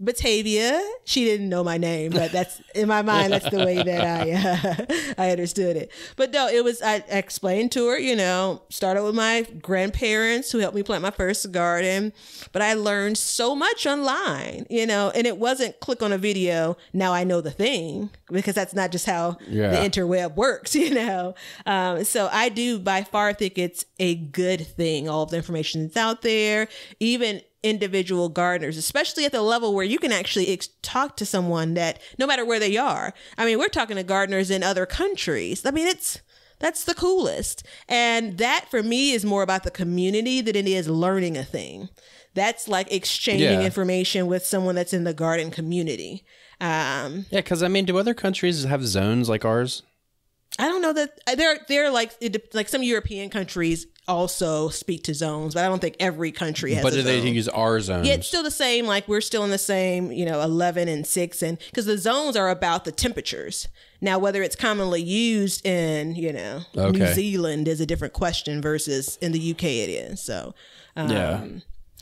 C: Batavia. She didn't know my name, but that's in my mind. That's the way that I uh, I understood it. But no, it was. I explained to her. You know, started with my grandparents who helped me plant my first garden. But I learned so much online. You know, and it wasn't click on a video. Now I know the thing because that's not just how
A: Yeah.
C: the interweb works. You know, um, so I do by far think it's a good thing. All of the information that's out there, even individual gardeners, especially at the level where you can actually ex- talk to someone that no matter where they are. I mean, we're talking to gardeners in other countries. I mean, it's that's the coolest. And that for me is more about the community than it is learning a thing. That's like exchanging
A: Yeah.
C: information with someone that's in the garden community. Um,
A: Yeah, because I mean, do other countries have zones like ours?
C: I don't know that uh, they're they're like it, like some European countries also speak to zones, but I don't think every country has.
A: But do they
C: zone.
A: use our zones?
C: Yeah, it's still the same. Like we're still in the same, you know, eleven and six, and because the zones are about the temperatures. Now, whether it's commonly used in, you know, New Zealand is a different question versus in the UK it is. So, um,
A: yeah.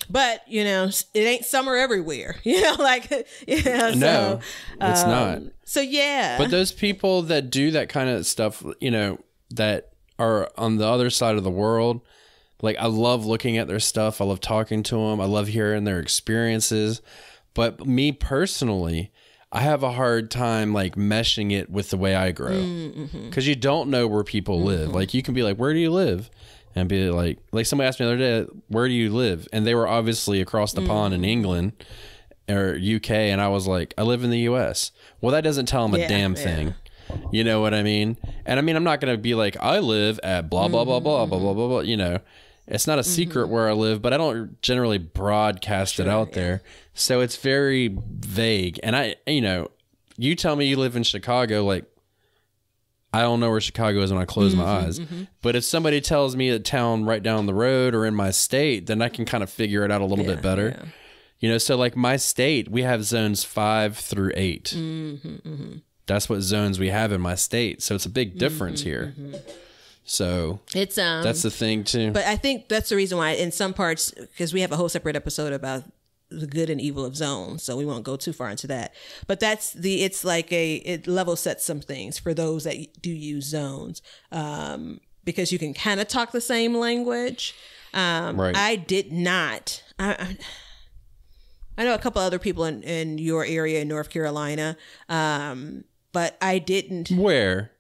C: but you know, it ain't summer everywhere. You know, like know,
A: No, it's
C: um,
A: not.
C: So yeah,
A: But those people that do that kind of stuff, you know, that are on the other side of the world, like I love looking at their stuff. I love talking to them. I love hearing their experiences. But me personally, I have a hard time like meshing it with the way I grow
C: Mm-hmm.
A: because you don't know where people live. Like you can be like, "Where do you live?" and be like, like somebody asked me the other day, "Where do you live?" and they were obviously across the pond
C: Mm-hmm.
A: in England or UK, and I was like, "I live in the US." Well, that doesn't tell them a damn
C: yeah.
A: thing. You know what I mean? And I mean, I'm not going to be like, I live at blah, blah, blah, blah, blah, blah, mm-hmm. blah, blah. You know, it's not a secret mm-hmm. where I live, but I don't generally broadcast it out there. So it's very vague. And I, you know, you tell me you live in Chicago, like, I don't know where Chicago is when I close my mm-hmm, eyes. But if somebody tells me a town right down the road or in my state, then I can kind of figure it out a little bit better. You know, so like my state, we have zones five through 8 That's what zones we have in my state. So it's a big difference here. So
C: It's um
A: that's the thing too.
C: But I think that's the reason why, in some parts, because we have a whole separate episode about the good and evil of zones, so we won't go too far into that. But that's the it's like a it level sets some things for those that do use zones, um, because you can kind of talk the same language. Um,
A: Right.
C: I did not. I, I, I know a couple other people in, in your area in North Carolina, um, but I didn't.
A: Where?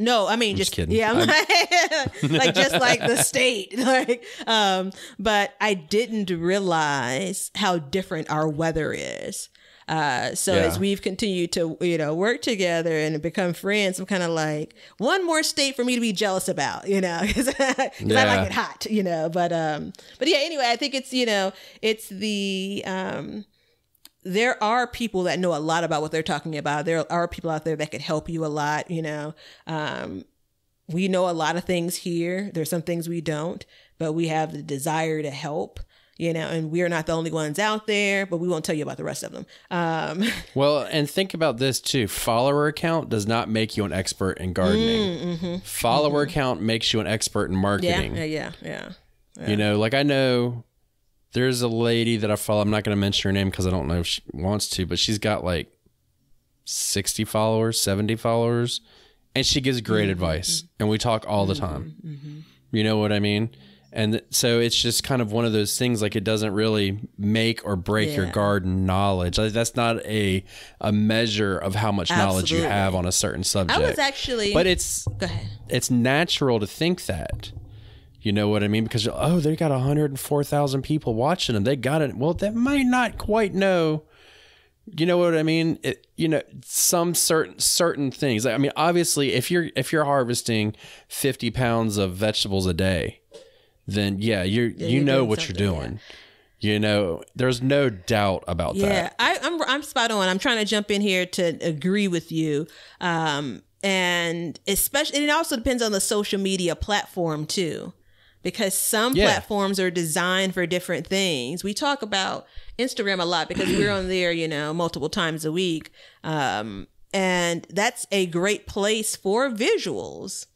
C: No, I mean just,
A: kidding.
C: yeah, like, like just like the state, like. Um, but I didn't realize how different our weather is. Uh, so
A: Yeah.
C: as we've continued to you know work together and become friends, I'm kind of like one more state for me to be jealous about, you know, because I like it hot, you know. But um, but yeah, anyway, I think it's you know it's the um there are people that know a lot about what they're talking about. There are people out there that could help you a lot, you know. Um, we know a lot of things here. There's some things we don't, but we have the desire to help, you know, and we're not the only ones out there, but we won't tell you about the rest of them. Um,
A: Well, and think about this too. Follower count does not make you an expert in gardening. Follower count makes you an expert in
C: Mm, mm-hmm. yeah,
A: marketing.
C: yeah, yeah, yeah.
A: You know, like I know there's a lady that I follow. I'm not going to mention her name because I don't know if she wants to, but she's got like 60 followers, 70 followers, and she gives great
C: Mm-hmm.
A: advice. And we talk all the time. You know what I mean? And th- so it's just kind of one of those things like it doesn't really make or break your garden knowledge. Like, that's not a a measure of how much knowledge you have on a certain subject.
C: I was actually.
A: but it's
C: go ahead.
A: it's natural to think that. You know what I mean? Because oh, they got 104,000 people watching them. They got it. Well, they might not quite know. You know what I mean? It, you know some certain certain things. I mean, obviously, if you're if you're harvesting 50 pounds of vegetables a day, then yeah, you're you
C: you're
A: know what you're
C: something, yeah.
A: doing. You know, there's no doubt about
C: Yeah,
A: that.
C: I, I'm I'm spot on. I'm trying to jump in here to agree with you. Um, and especially, and it also depends on the social media platform too, because some
A: Yeah.
C: platforms are designed for different things. We talk about Instagram a lot because we're on there, you know, multiple times a week. Um, and that's a great place for visuals.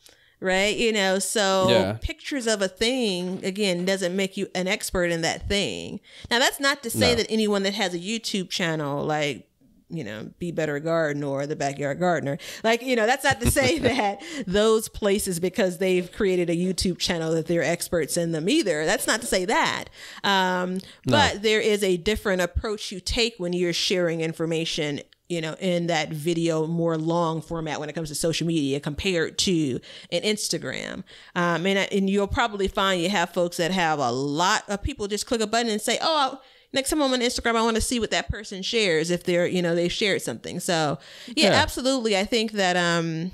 C: Right, you know, so
A: Yeah.
C: pictures of a thing again doesn't make you an expert in that thing. Now, that's not to say
A: No.
C: that anyone that has a YouTube channel, like you know, B Betta Garden or The Backyard Gardener, like you know, that's not to say that those places because they've created a YouTube channel that they're experts in them either. That's not to say that. Um, But there is a different approach you take when you're sharing information you know, in that video more long format when it comes to social media compared to an Instagram. Um, and, and you'll probably find you have folks that have a lot of people just click a button and say, oh, next time I'm on Instagram, I want to see what that person shares if they're, you know, they shared something. So yeah,
A: Yeah.
C: absolutely. I think that, um,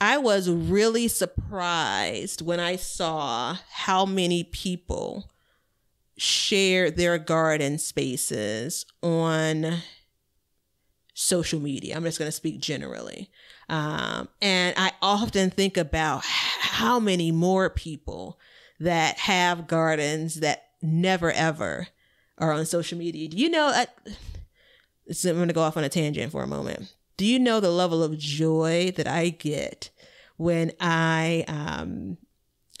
C: I was really surprised when I saw how many people share their garden spaces on social media. I'm just going to speak generally. Um, and I often think about how many more people that have gardens that never ever are on social media. Do you know? I, so I'm going to go off on a tangent for a moment. Do you know the level of joy that I get when I um,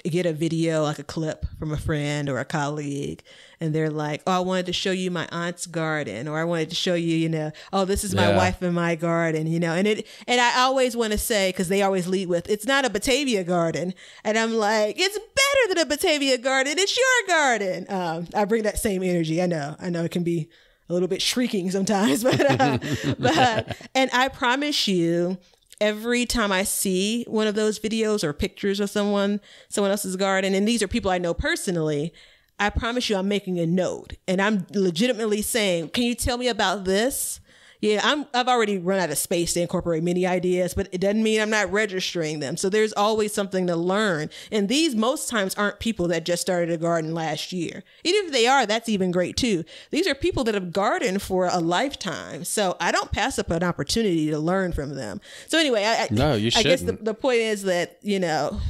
C: get a video, like a clip from a friend or a colleague, and they're like, "Oh, I wanted to show you my aunt's garden," or "I wanted to show you, you know, oh, this is my
A: Yeah.
C: wife and my garden," you know, and it, and I always want to say because they always lead with, "It's not a Batavia garden," and I'm like, "It's better than a Batavia garden. It's your garden." Um, I bring that same energy. I know, I know, it can be a little bit shrieking sometimes, but uh, but and I promise you, every time I see one of those videos or pictures of someone someone else's garden, and these are people I know personally, I promise you, I'm making a note, and I'm legitimately saying, "Can you tell me about this?" Yeah, I'm I've already run out of space to incorporate many ideas, but it doesn't mean I'm not registering them. So there's always something to learn. And these most times aren't people that just started a garden last year. Even if they are, that's even great too. These are people that have gardened for a lifetime. So I don't pass up an opportunity to learn from them. So anyway, I,
A: No, you
C: I guess the, the point is that, you know,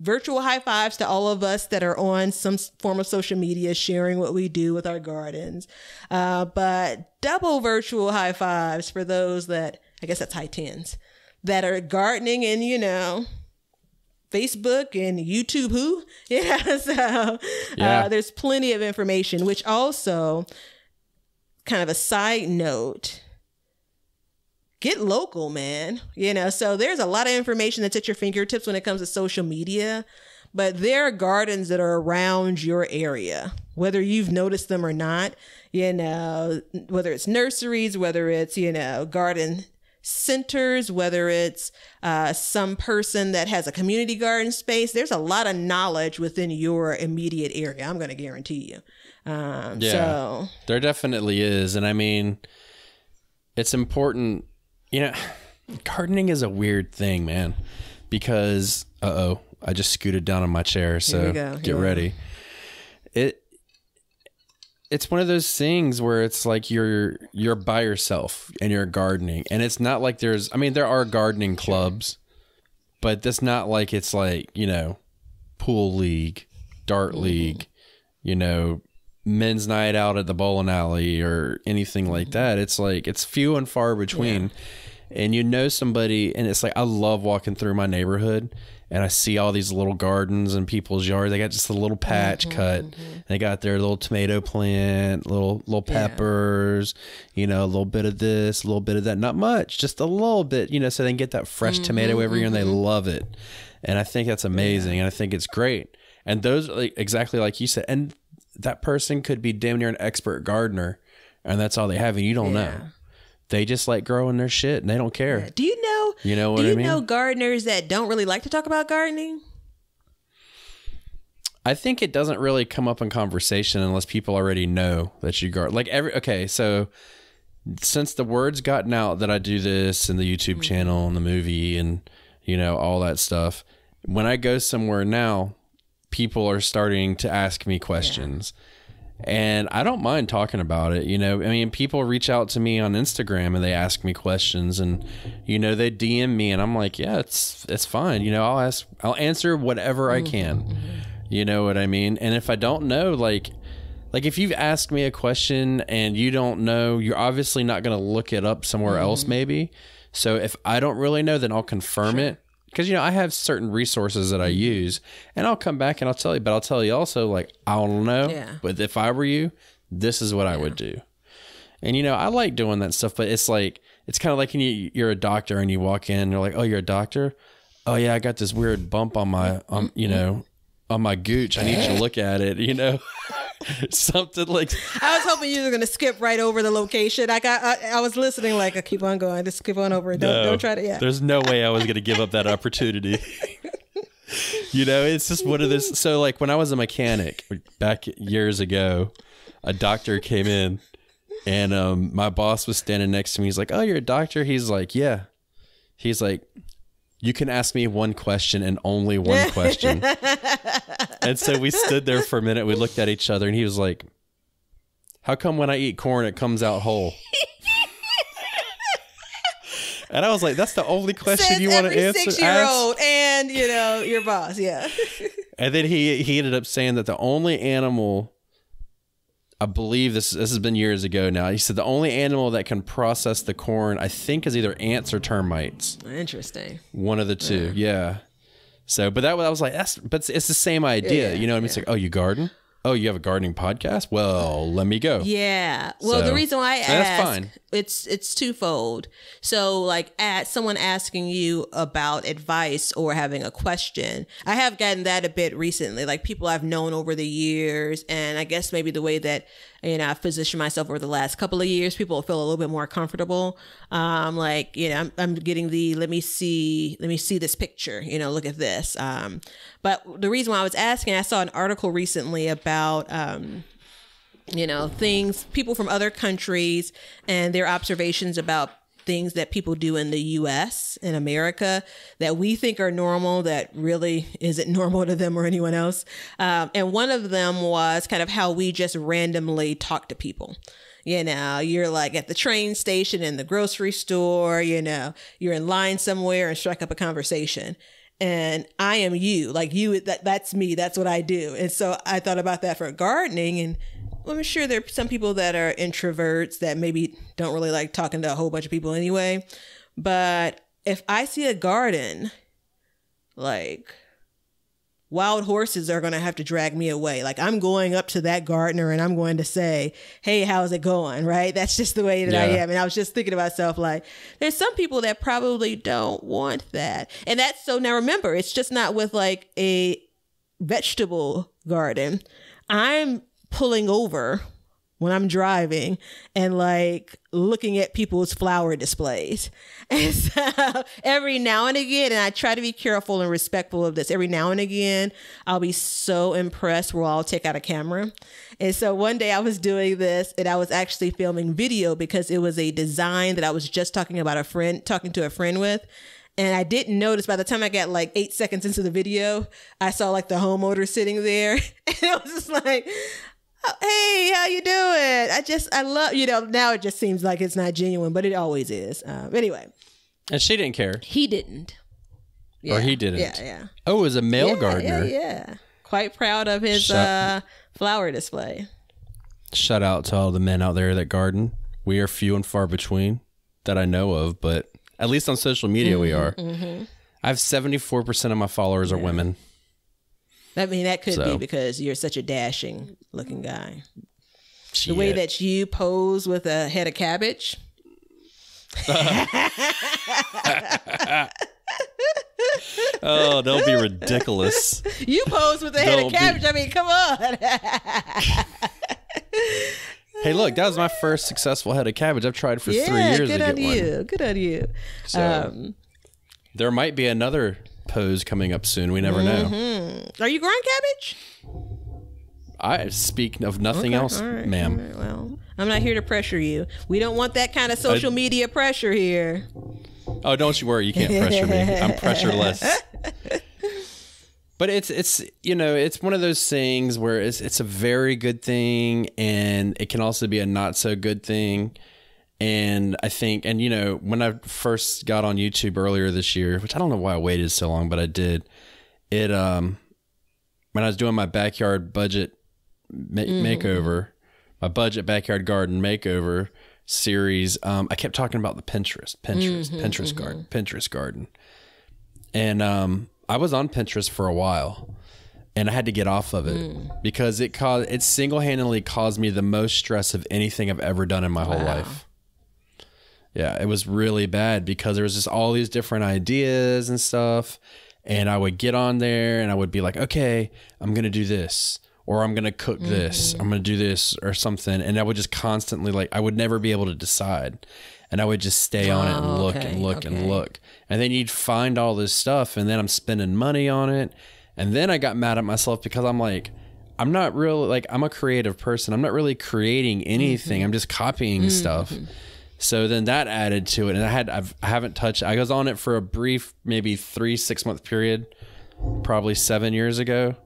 C: virtual high fives to all of us that are on some form of social media sharing what we do with our gardens. Uh, but double virtual high fives for those that, I guess that's high tens, that are gardening and, you know, Facebook and YouTube who? Yeah, so
A: Yeah.
C: Uh, there's plenty of information, which also kind of a side note get local, man. You know, so there's a lot of information that's at your fingertips when it comes to social media, but there are gardens that are around your area, whether you've noticed them or not. You know, whether it's nurseries, whether it's, you know, garden centers, whether it's uh, some person that has a community garden space, there's a lot of knowledge within your immediate area. I'm going to guarantee you. Um,
A: Yeah.
C: So,
A: There definitely is. And I mean, it's important, you know, gardening is a weird thing, man, because, uh oh, I just scooted down on my chair. So get ready. It, it's one of those things where it's like you're you're by yourself and you're gardening. And it's not like there's I mean there are gardening clubs but that's not like it's like you know pool league dart mm-hmm. league you know men's night out at the bowling alley or anything like mm-hmm. that. It's like it's few and far between. And you know somebody and it's like i love walking through my neighborhood and i see all these little gardens and people's yards. They got just a little patch mm-hmm, cut. Mm-hmm. they got their little tomato plant little little peppers you know a little bit of this a little bit of that. Not much just a little bit you know so they can get that fresh mm-hmm, tomato every year and they love it. And i think that's amazing and i think it's great. And those like exactly like you said and that person could be damn near an expert gardener and that's all they have and you don't know they just like growing their shit and they don't care
C: do you know?
A: You know what
C: do
A: I
C: you
A: mean?
C: know gardeners that don't really like to talk about gardening?
A: I think it doesn't really come up in conversation unless people already know that you garden. Like every okay, so since the word's gotten out that I do this and the YouTube mm-hmm. channel and the movie and you know all that stuff, when I go somewhere now, people are starting to ask me questions. And I don't mind talking about it, you know. I mean, people reach out to me on Instagram and they ask me questions and you know, they DM me and I'm like, "Yeah, it's it's fine." You know, I'll ask I'll answer whatever I mm-hmm. can. You know what I mean? And if I don't know, like, like if you've asked me a question and you don't know, you're obviously not going to look it up somewhere else, mm-hmm. maybe. So if I don't really know, then I'll confirm it. Because, you know, I have certain resources that I use and I'll come back and I'll tell you, but I'll tell you also, like, I don't know.
C: Yeah.
A: But if I were you, this is what I would do. And, you know, I like doing that stuff, but it's like, it's kind of like you, you're a doctor and you walk in and you're like, oh, you're a doctor? Oh, yeah, I got this weird bump on my, um, you know, on my gooch. I need you to look at it, you know? Something like
C: I was hoping you were going to skip right over the location. I got, I, I was listening, like, I keep on going, just skip on over it. Don't,
A: No,
C: don't try to, yeah.
A: There's no way I was going to give up that opportunity. you know, it's just one of those. So, like when I was a mechanic back years ago, a doctor came in, and um, my boss was standing next to me. He's like, "Oh, you're a doctor?" He's like, "Yeah." He's like, "You can ask me one question and only one question." and so we stood there for a minute. We looked at each other, and he was like, "How come when I eat corn, it comes out whole?" And I was like, "That's the only question
C: Says
A: you want to answer."
C: Six year old and, you know, your boss, yeah.
A: And then he he ended up saying that the only animal, I believe this this has been years ago now. He said the only animal that can process the corn, I think, is either ants or termites.
C: Interesting.
A: One of the two, yeah. So, but that I was like, that's but it's, it's the same idea,
C: Yeah,
A: you know what I mean? It's like, oh, you garden? Oh, you have a gardening podcast? Well, let me go.
C: Yeah. Well, the reason why I ask,
A: fine.
C: it's it's twofold. So, like, at someone asking you about advice or having a question, I have gotten that a bit recently. Like people I've known over the years, and I guess maybe the way that you know I've positioned myself over the last couple of years, people feel a little bit more comfortable. Um, like you know, I'm, I'm getting the let me see, let me see this picture. You know, look at this. Um, but the reason why I was asking, I saw an article recently about um you know, things, people from other countries and their observations about things that people do in the US, in America, that we think are normal, that really isn't normal to them or anyone else. Um, and one of them was kind of how we just randomly talk to people. You know, you're like at the train station, in the grocery store, you know, you're in line somewhere and strike up a conversation and I am you. Like you, that that's me. That's what I do. And so I thought about that for gardening, and I'm sure there are some people that are introverts that maybe don't really like talking to a whole bunch of people anyway. But if I see a garden, like wild horses are going to have to drag me away. Like I'm going up to that gardener and I'm going to say, "Hey, how's it going?" Right? That's just the way that I am. And I was just thinking to myself, like, there's some people that probably don't want that. And that's so. Now remember, it's just not with like a vegetable garden. I'm pulling over when I'm driving and like looking at people's flower displays. And so every now and again, and I try to be careful and respectful of this, every now and again, I'll be so impressed where I'll take out a camera. And so one day I was doing this and I was actually filming video because it was a design that I was just talking about a friend, talking to a friend with. And I didn't notice by the time I got like eight seconds into the video, I saw like the homeowner sitting there. And I was just like, "Oh, hey, how you doing? I just, I love, you know, now it just seems like it's not genuine, but it always is. Um, anyway,
A: And she didn't care.
C: he didn't.
A: Or he didn't.
C: Yeah, yeah.
A: Oh, it was a male
C: Yeah,
A: gardener.
C: Yeah, yeah. Quite proud of his
A: Shut-
C: uh, flower display.
A: Shout out to all the men out there that garden. We are few and far between that I know of, but at least on social media we are.
C: Mm-hmm,
A: I have 74% of my followers are women.
C: I mean, that could be because you're such a dashing looking guy. The way that you pose with a head of cabbage.
A: Oh, they'll be ridiculous.
C: You pose with a head
A: Don't
C: of
A: be-
C: cabbage. I mean, come on.
A: hey, look, that was my first successful head of cabbage. I've tried for three years
C: good
A: to
C: on
A: get one.
C: you. Good on you.
A: So
C: Um,
A: there might be another pose coming up soon. We never know.
C: Mm-hmm. are you growing cabbage?
A: I speak of nothing else,
C: All right,
A: ma'am.
C: right, well, I'm not here to pressure you. We don't want that kind of social media pressure here.
A: Oh, don't you worry. You can't pressure me. I'm pressureless. But it's it's you know it's one of those things where it's it's a very good thing and it can also be a not so good thing. And I think and you know when I first got on YouTube earlier this year, which I don't know why I waited so long, but I did. It um when I was doing my backyard budget ma- makeover, my budget backyard garden makeover series, um, I kept talking about the Pinterest, Pinterest, Pinterest garden, Pinterest garden, and um, I was on Pinterest for a while, and I had to get off of it because it caused it single handedly caused me the most stress of anything I've ever done in my whole life. Yeah, it was really bad because there was just all these different ideas and stuff. And I would get on there and I would be like, okay, I'm going to do this or I'm going to cook mm-hmm. this. I'm going to do this or something. And I would just constantly, like, I would never be able to decide. And I would just stay on it and
C: Oh,
A: look
C: okay,
A: and look
C: okay.
A: and look. And then you'd find all this stuff. And then I'm spending money on it. And then I got mad at myself because I'm like, I'm not real, like, I'm a creative person. I'm not really creating anything. Mm-hmm. I'm just copying mm-hmm. stuff. So then that added to it, and I had I've, I haven't touched. I was on it for a brief, maybe three six month period, probably seven years ago,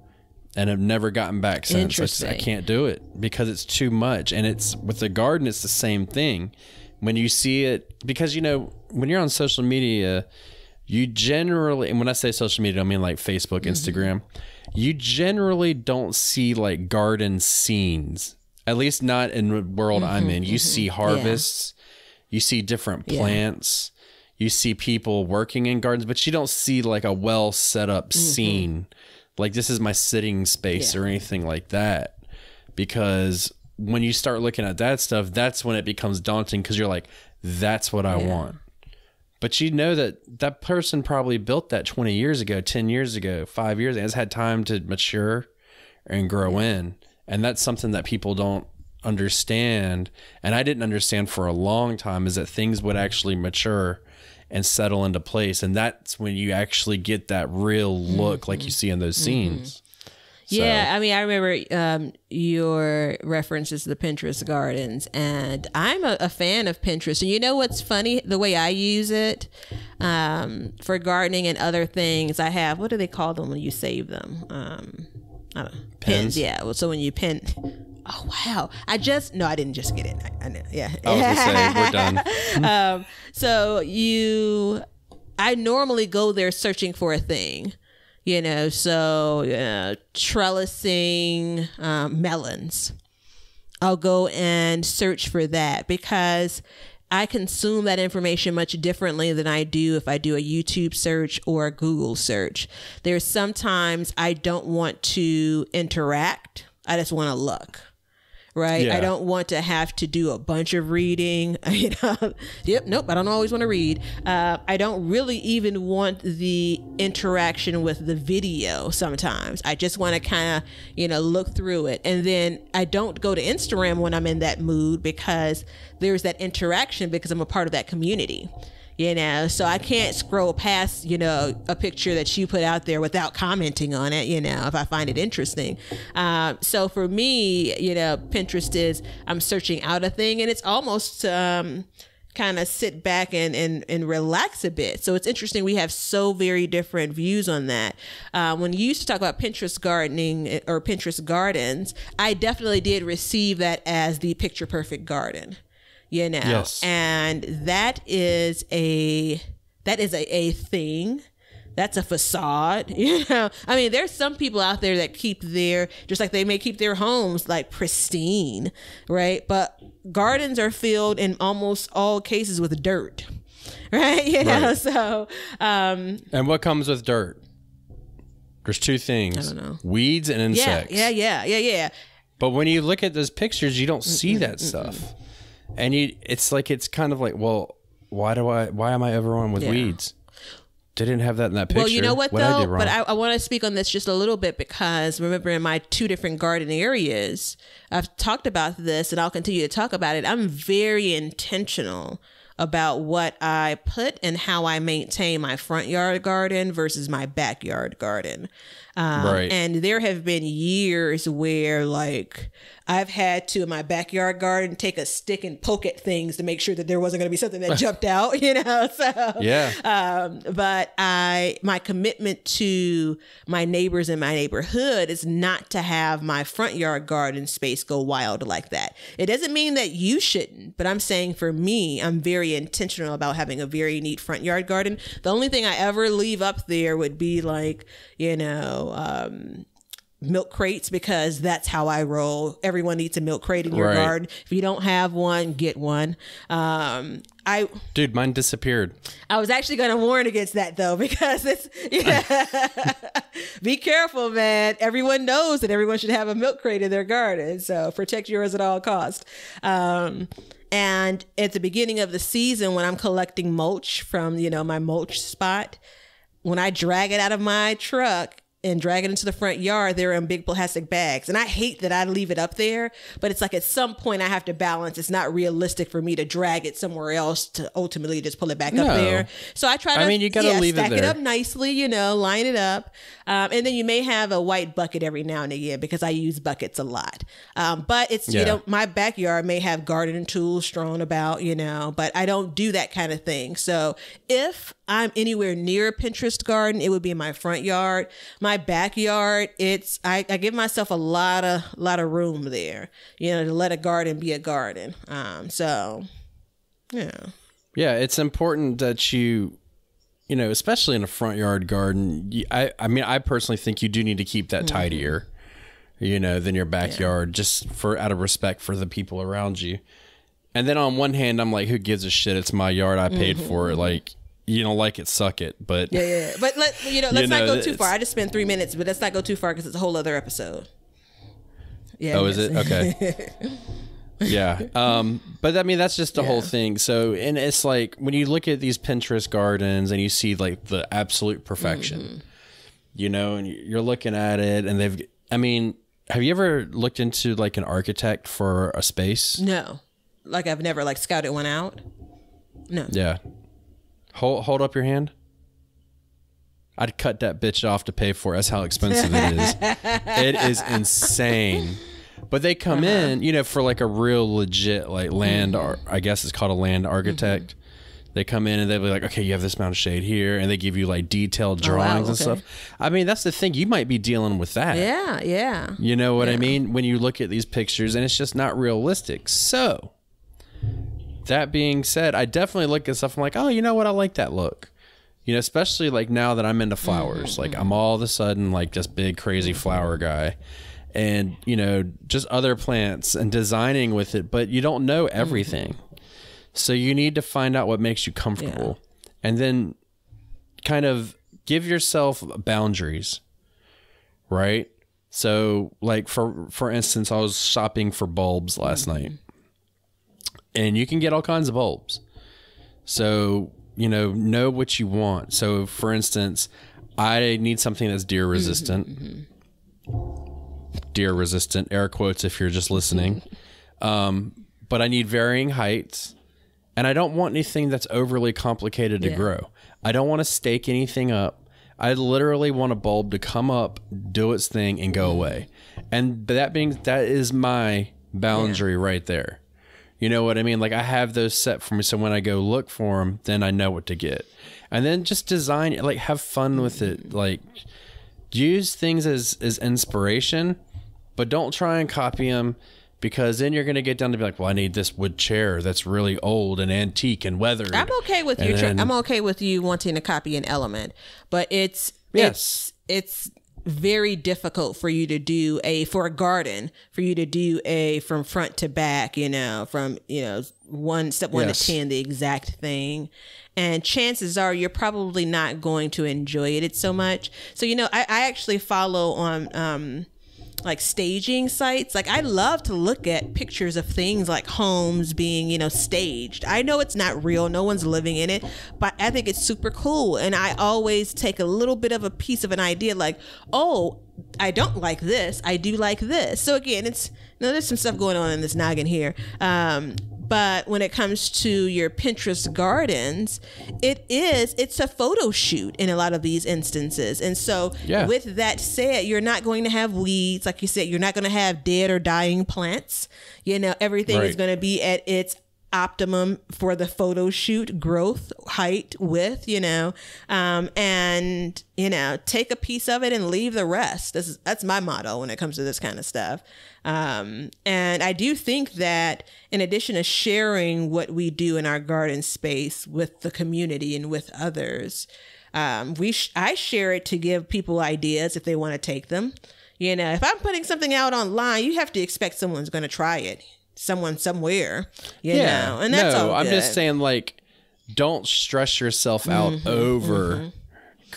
A: and I've never gotten back since. I, just- I can't do it because it's too much, and it's with the garden. It's the same thing. When you see it, because you know when you're on social media, you generally, and when I say social media, I mean like Facebook, mm-hmm. Instagram. You generally don't see like garden scenes. At least not in the world I'm mm-hmm. in. You mm-hmm. see harvests, you see different plants, you see people working in gardens, but you don't see like a well set up mm-hmm. scene. Like this is my sitting space or anything like that. Because when you start looking at that stuff, that's when it becomes daunting because you're like, that's what I want. But you know that that person probably built that 20 years ago, 10 years ago, five years, and has had time to mature and grow in. And that's something that people don't understand. And I didn't understand for a long time is that things would actually mature and settle into place. And that's when you actually get that real look like you see in those scenes.
C: Yeah, I mean, I remember um, your references to the Pinterest gardens, and I'm a, a, fan of Pinterest. And you know what's funny? The way I use it um, for gardening and other things, I have what do they call them when you save them? Um, I don't know. Pins. Yeah. Well, so when you pin. Oh wow! I just no, I didn't just get it. I, I know. Yeah.
A: I was gonna say we're done.
C: um, so you, I normally go there searching for a thing you know, so uh, trellising um, melons. I'll go and search for that because I consume that information much differently than I do if I do a YouTube search or a Google search. There's sometimes I don't want to interact, I just want to look right? Yeah. I don't want to have to do a bunch of reading. you know, yep, nope. I don't always want to read. Uh, I don't really even want the interaction with the video. Sometimes I just want to kind of you know look through it, and then I don't go to Instagram when I'm in that mood because there's that interaction because I'm a part of that community you know so i can't scroll past you know a picture that you put out there without commenting on it you know if i find it interesting uh, so for me you know pinterest is i'm searching out a thing and it's almost um, kind of sit back and, and, and relax a bit. So it's interesting. We have so very different views on that. Uh, when you used to talk about Pinterest gardening eh, or Pinterest gardens, I definitely did receive that as the picture perfect garden you know? Yes. and that is a that is a, a thing. That's a facade you know? I mean there's some people out there that keep their just like they may keep their homes like pristine right? But gardens are filled in almost all cases with dirt right? You know? Right. so um
A: and what comes with dirt? There's two things.
C: I don't know.
A: Weeds and insects.
C: yeah yeah yeah yeah. Yeah
A: but when you look at those pictures you don't see mm-mm, that mm-mm. stuff and you it's like it's kind of like well why do i why am i overrun with yeah. weeds they didn't have that in that picture.
C: Well, you know what, what though? I but I, I want to speak on this just a little bit because remember, in my two different garden areas, I've talked about this and I'll continue to talk about it. I'm very intentional about what I put and how I maintain my front yard garden versus my backyard garden. Um, right. And there have been years where, like, I've had to in my backyard garden take a stick and poke at things to make sure that there wasn't going to be something that jumped out, you know. So
A: yeah.
C: Um, but I my commitment to my neighbors in my neighborhood is not to have my front yard garden space go wild like that. It doesn't mean that you shouldn't, but I'm saying for me, I'm very intentional about having a very neat front yard garden. The only thing I ever leave up there would be like, you know, um, milk crates because that's how I roll. Everyone needs a milk crate in your right. garden. If you don't have one, get one. Um, I
A: dude, mine disappeared.
C: I was actually going to warn against that though because it's yeah. be careful, man. Everyone knows that everyone should have a milk crate in their garden, so protect yours at all cost. Um, and at the beginning of the season, when I'm collecting mulch from you know my mulch spot, when I drag it out of my truck and drag it into the front yard, they're in big plastic bags. And I hate that I leave it up there, but it's like at some point I have to balance. It's not realistic for me to drag it somewhere else to ultimately just pull it back no. up there. So I try to,
A: I mean, you gotta yeah, leave
C: stack
A: it,
C: it, up nicely, you know, line it up. Um, and then you may have a white bucket every now and again because I use buckets a lot. Um, but it's, yeah. you know, my backyard may have gardening tools strewn about, you know, but I don't do that kind of thing. So if I'm anywhere near a Pinterest garden, it would be in my front yard. My backyard, it's I, I give myself a lot of lot of room there, you know, to let a garden be a garden. Um, so yeah.
A: Yeah, it's important that you you know, especially in a front yard garden, I I mean, I personally think you do need to keep that mm-hmm. tidier, you know, than your backyard, yeah. just for out of respect for the people around you. And then on one hand, I'm like, who gives a shit? It's my yard. I paid mm-hmm. for it. Like, you don't like it, suck it. But
C: yeah, yeah. But let you know, let's you know, not go too far. I just spent three minutes, but let's not go too far because it's a whole other episode.
A: Yeah. Oh, is it okay? yeah. Um, but I mean, that's just the yeah. whole thing. So, and it's like when you look at these Pinterest gardens and you see like the absolute perfection, mm-hmm. you know, and you're looking at it, and they've. I mean, have you ever looked into like an architect for a space?
C: No, like I've never like scouted one out. No.
A: Yeah. Hold hold up your hand. I'd cut that bitch off to pay for it. That's how expensive it is. it is insane. But they come
C: Uh-huh.
A: in, you know, for like a real legit like land or I guess it's called a land architect.
C: Mm-hmm.
A: They come in and they'll be like, okay, you have this amount of shade here, and they give you like detailed
C: Oh, wow,
A: drawings and stuff. I mean, that's the thing. You might be dealing with that.
C: Yeah, yeah.
A: You know what I mean? When you look at these pictures and it's just not realistic. So, that being said, I definitely look at stuff. I'm like, oh, you know what? I like that look. You know, especially like now that I'm into flowers. Like, I'm all of a sudden like this big, crazy flower guy. And, you know, just other plants and designing with it, but you don't know mm-hmm. everything. So, you need to find out what makes you comfortable. And then kind of give yourself boundaries right? So, like for for instance, I was shopping for bulbs last mm-hmm. night, and you can get all kinds of bulbs. So you know, know what you want. So, for instance, I need something that's deer mm-hmm. resistant. Deer resistant, air quotes if you're just listening. Um, but I need varying heights, and I don't want anything that's overly complicated to
C: Yeah.
A: grow. I don't want to stake anything up. I literally want a bulb to come up, do its thing, and go away. And that being that is my boundary right there. You know what I mean? Like I have those set for me, so when I go look for them, then I know what to get. And then just design, it, like have fun with it. Like use things as as inspiration, but don't try and copy them because then you're going to get down to be like, well, I need this wood chair that's really old and antique and weathered.
C: I'm okay with
A: And
C: your.
A: Then-
C: I'm okay with you wanting to copy an element, but it's
A: Yes.
C: it's it's very difficult for you to do a for a garden for you to do a from front to back. You know, from you know one step one
A: Yes.
C: to ten, the exact thing. And chances are you're probably not going to enjoy it so much. So you know, I, I actually follow on um, like staging sites. Like I love to look at pictures of things like homes being, you know, staged. I know it's not real, no one's living in it, but I think it's super cool. And I always take a little bit of a piece of an idea like, oh, I don't like this. I do like this. So again, it's you know, there's some stuff going on in this noggin here. Um, but when it comes to your Pinterest gardens, it is it's a photo shoot in a lot of these instances. And so
A: Yeah.
C: with that said, you're not going to have weeds, like you said, you're not going to have dead or dying plants. You know, everything is going to be at its optimum for the photo shoot growth height width you know um and you know take a piece of it and leave the rest. This is that's my motto when it comes to this kind of stuff. Um and i do think that in addition to sharing what we do in our garden space with the community and with others um we sh- i share it to give people ideas if they want to take them. You know if i'm putting something out online you have to expect someone's going to try it someone somewhere you know and that's
A: no,
C: all
A: I'm just.
C: Mm-hmm,
A: saying, like, don't stress yourself out over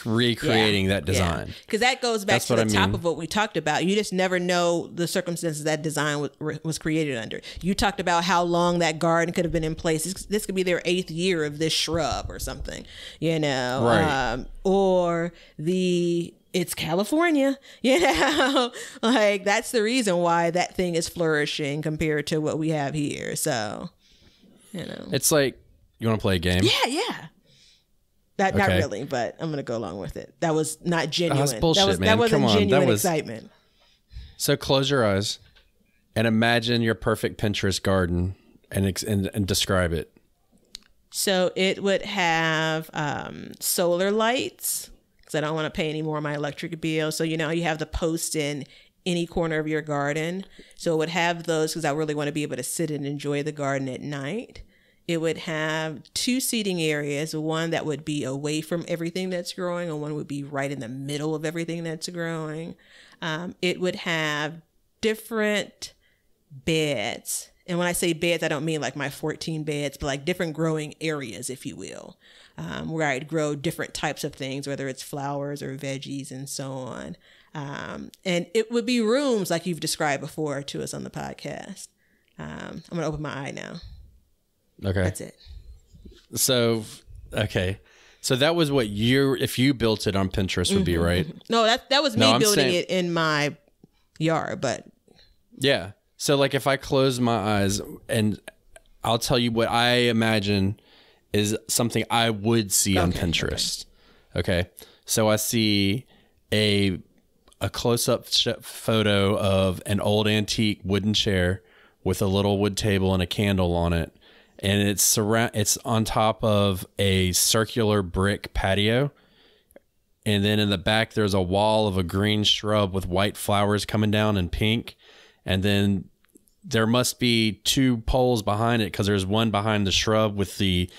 A: recreating that design.
C: Because that goes back
A: That's
C: to the
A: I
C: top
A: mean.
C: of what we talked about. You just never know the circumstances that design was, was created under. You talked about how long that garden could have been in place. This, this could be their eighth year of this shrub or something, you know,
A: Right.
C: um, or the it's California, you know, like that's the reason why that thing is flourishing compared to what we have here. So, you know,
A: It's like, you want to play a game?
C: yeah, yeah. That, Not really, but I'm gonna go along with it. That was not genuine.
A: bullshit,
C: that was
A: man.
C: that wasn't
A: Come on, that
C: genuine
A: was-
C: excitement.
A: So close your eyes and imagine your perfect Pinterest garden and, and, and describe it.
C: So it would have um, solar lights because I don't want to pay any more on my electric bill. So you know you have the post in any corner of your garden. So it would have those because I really want to be able to sit and enjoy the garden at night. It would have two seating areas, one that would be away from everything that's growing, and one would be right in the middle of everything that's growing. Um, it would have different beds. And when I say beds, I don't mean like my 14 beds, but like different growing areas, if you will, um, where I'd grow different types of things, whether it's flowers or veggies and so on. Um, and it would be rooms like you've described before to us on the podcast. Um, I'm going to open my eye now.
A: Okay.
C: That's it.
A: So, okay. So that was what you, if you built it on Pinterest, would be,
C: Mm-hmm.
A: right?
C: No, that, that was me
A: No, I'm
C: building
A: saying-
C: it in my yard, but
A: Yeah. So, like, if I close my eyes and I'll tell you what I imagine is something I would see on Pinterest. Okay. So I see a a close up sh- photo of an old antique wooden chair with a little wood table and a candle on it, and it's surround it's on top of a circular brick patio. And then in the back, there's a wall of a green shrub with white flowers coming down in pink. And then there must be two poles behind it because there's one behind the shrub with the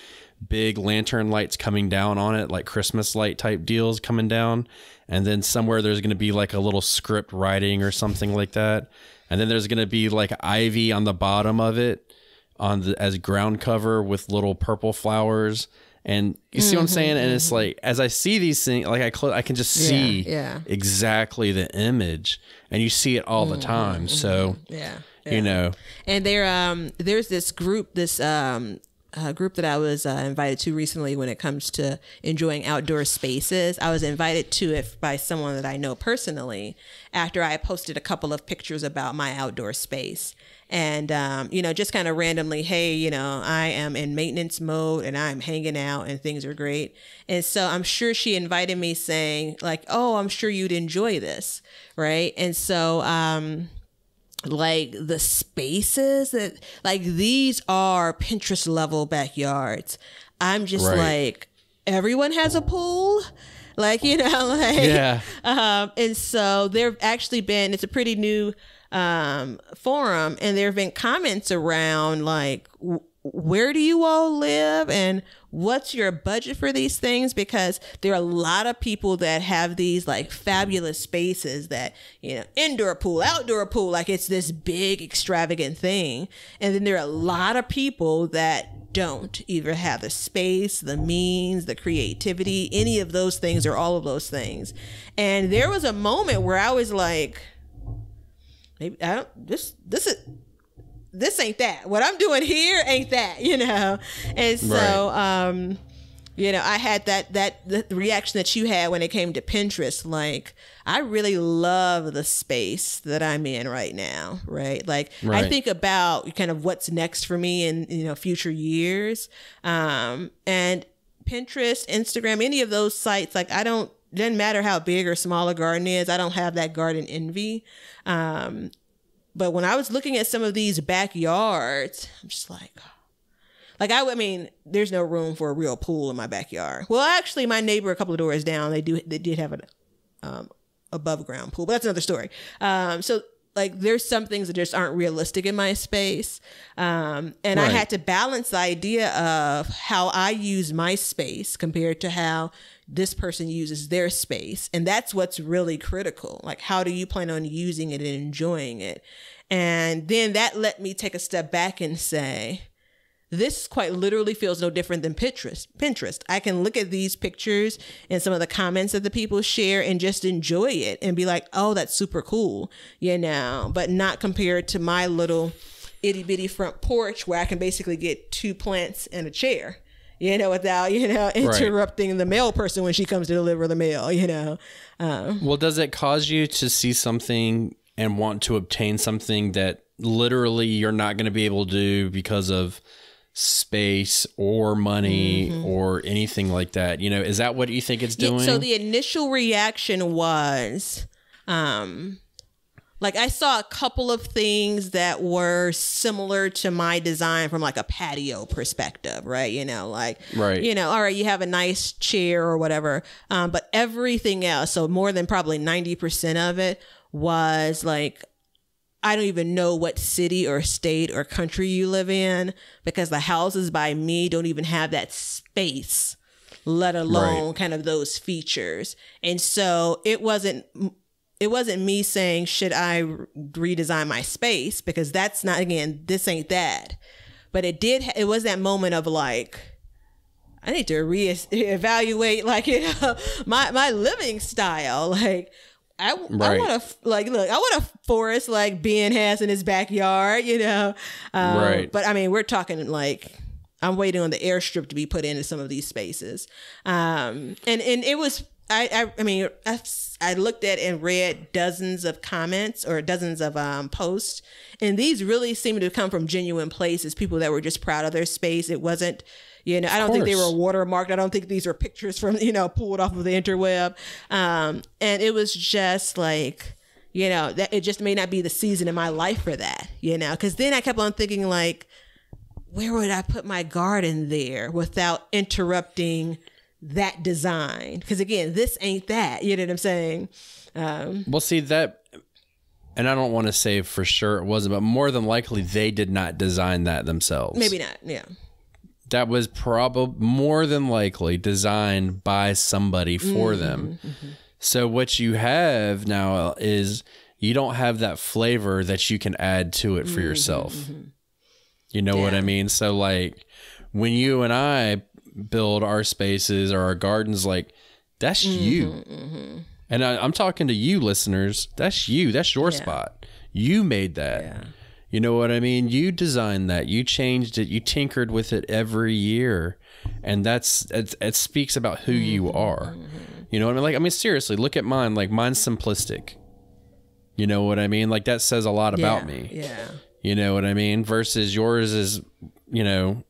A: big lantern lights coming down on it, like Christmas light type deals coming down. And then somewhere there's going to be like a little script writing or something like that. And then there's going to be like ivy on the bottom of it on the as ground cover with little purple flowers. And you see what I'm saying? And it's like as I see these things, like I close, I can just see
C: yeah.
A: exactly the image, and you see it all the time. So
C: Yeah.
A: you know,
C: and there um there's this group this um uh, group that I was uh, invited to recently when it comes to enjoying outdoor spaces. I was invited to it by someone that I know personally after I posted a couple of pictures about my outdoor space. And, um, you know, just kind of randomly, hey, you know, I am in maintenance mode and I'm hanging out and things are great. And so I'm sure she invited me saying, like, oh, I'm sure you'd enjoy this. Right. And so, um, like the spaces that like these are Pinterest level backyards. I'm just
A: Right.
C: like everyone has a pool. Like, you know, like
A: Yeah.
C: um and so there've actually been it's a pretty new um forum and there have been comments around like w- where do you all live and what's your budget for these things? Because there are a lot of people that have these like fabulous spaces that you know indoor pool outdoor pool like it's this big extravagant thing. And then there are a lot of people that don't either have the space the means the creativity any of those things or all of those things. And there was a moment where i was like maybe i don't this this is this ain't that. What I'm doing here ain't that, you know. And so, um, you know, I had that that the reaction that you had when it came to Pinterest. Like, I really love the space that I'm in right now, right? Like, I think about kind of what's next for me in you know future years, um, and Pinterest, Instagram, any of those sites. Like, I don't. Doesn't matter how big or small a garden is. I don't have that garden envy. Um, but when I was looking at some of these backyards, I'm just like, like I, I mean, there's no room for a real pool in my backyard. Well, actually, my neighbor a couple of doors down, they do, they did have an um, above ground pool, but that's another story. Um, so like, there's some things that just aren't realistic in my space, um, and I had to balance the idea of how I use my space compared to how this person uses their space. And that's what's really critical. Like, how do you plan on using it and enjoying it? And then that let me take a step back and say, this quite literally feels no different than Pinterest. Pinterest. I can look at these pictures and some of the comments that the people share and just enjoy it and be like, oh, that's super cool, you know, but not compared to my little itty bitty front porch where I can basically get two plants and a chair, you know, without, you know, interrupting the mail person when she comes to deliver the mail, you know. Um,
A: Well, does it cause you to see something and want to obtain something that literally you're not going to be able to do because of space or money or anything like that? You know, is that what you think it's
C: Yeah,
A: doing?
C: so the initial reaction was um like I saw a couple of things that were similar to my design from like a patio perspective, right? You know, like
A: Right.
C: you know, all right, you have a nice chair or whatever. Um, but everything else, so more than probably 90% of it was like I don't even know what city or state or country you live in because the houses by me don't even have that space, let alone kind of those features. And so it wasn't it wasn't me saying should I redesign my space because that's not again this ain't that. But it did it was that moment of like I need to reevaluate like you know my my living style like I, I want to like look. I want a forest like Ben has in his backyard, you know. Um,
A: Right.
C: But I mean, we're talking like I'm waiting on the airstrip to be put into some of these spaces. Um, and and it was I I, I mean I, I looked at and read dozens of comments or dozens of um, posts, and these really seemed to come from genuine places. People that were just proud of their space. It wasn't You know, I don't think they were watermarked. I don't think these are pictures from you know pulled off of the interweb. Um, and it was just like you know that it just may not be the season in my life for that. You know, because then I kept on thinking like, where would I put my garden there without interrupting that design? Because again, this ain't that. You know what I'm saying? Um,
A: Well, see that, and I don't want to say for sure it wasn't, but more than likely they did not design that themselves.
C: maybe not. Yeah.
A: that was probably more than likely designed by somebody for mm-hmm, them. Mm-hmm. So what you have now is you don't have that flavor that you can add to it for mm-hmm, yourself. You know what I mean? So like when you and I build our spaces or our gardens, like that's mm-hmm, you. Mm-hmm. And I, I'm talking to you, listeners. That's you. That's your spot. You made that. You know what I mean? You designed that. You changed it. You tinkered with it every year, and that's it. It speaks about who you mm-hmm, are. You know what I mean? Like I mean, seriously, look at mine. Like mine's simplistic. You know what I mean? Like that says a lot about me.
C: Yeah.
A: You know what I mean? Versus yours is, you know,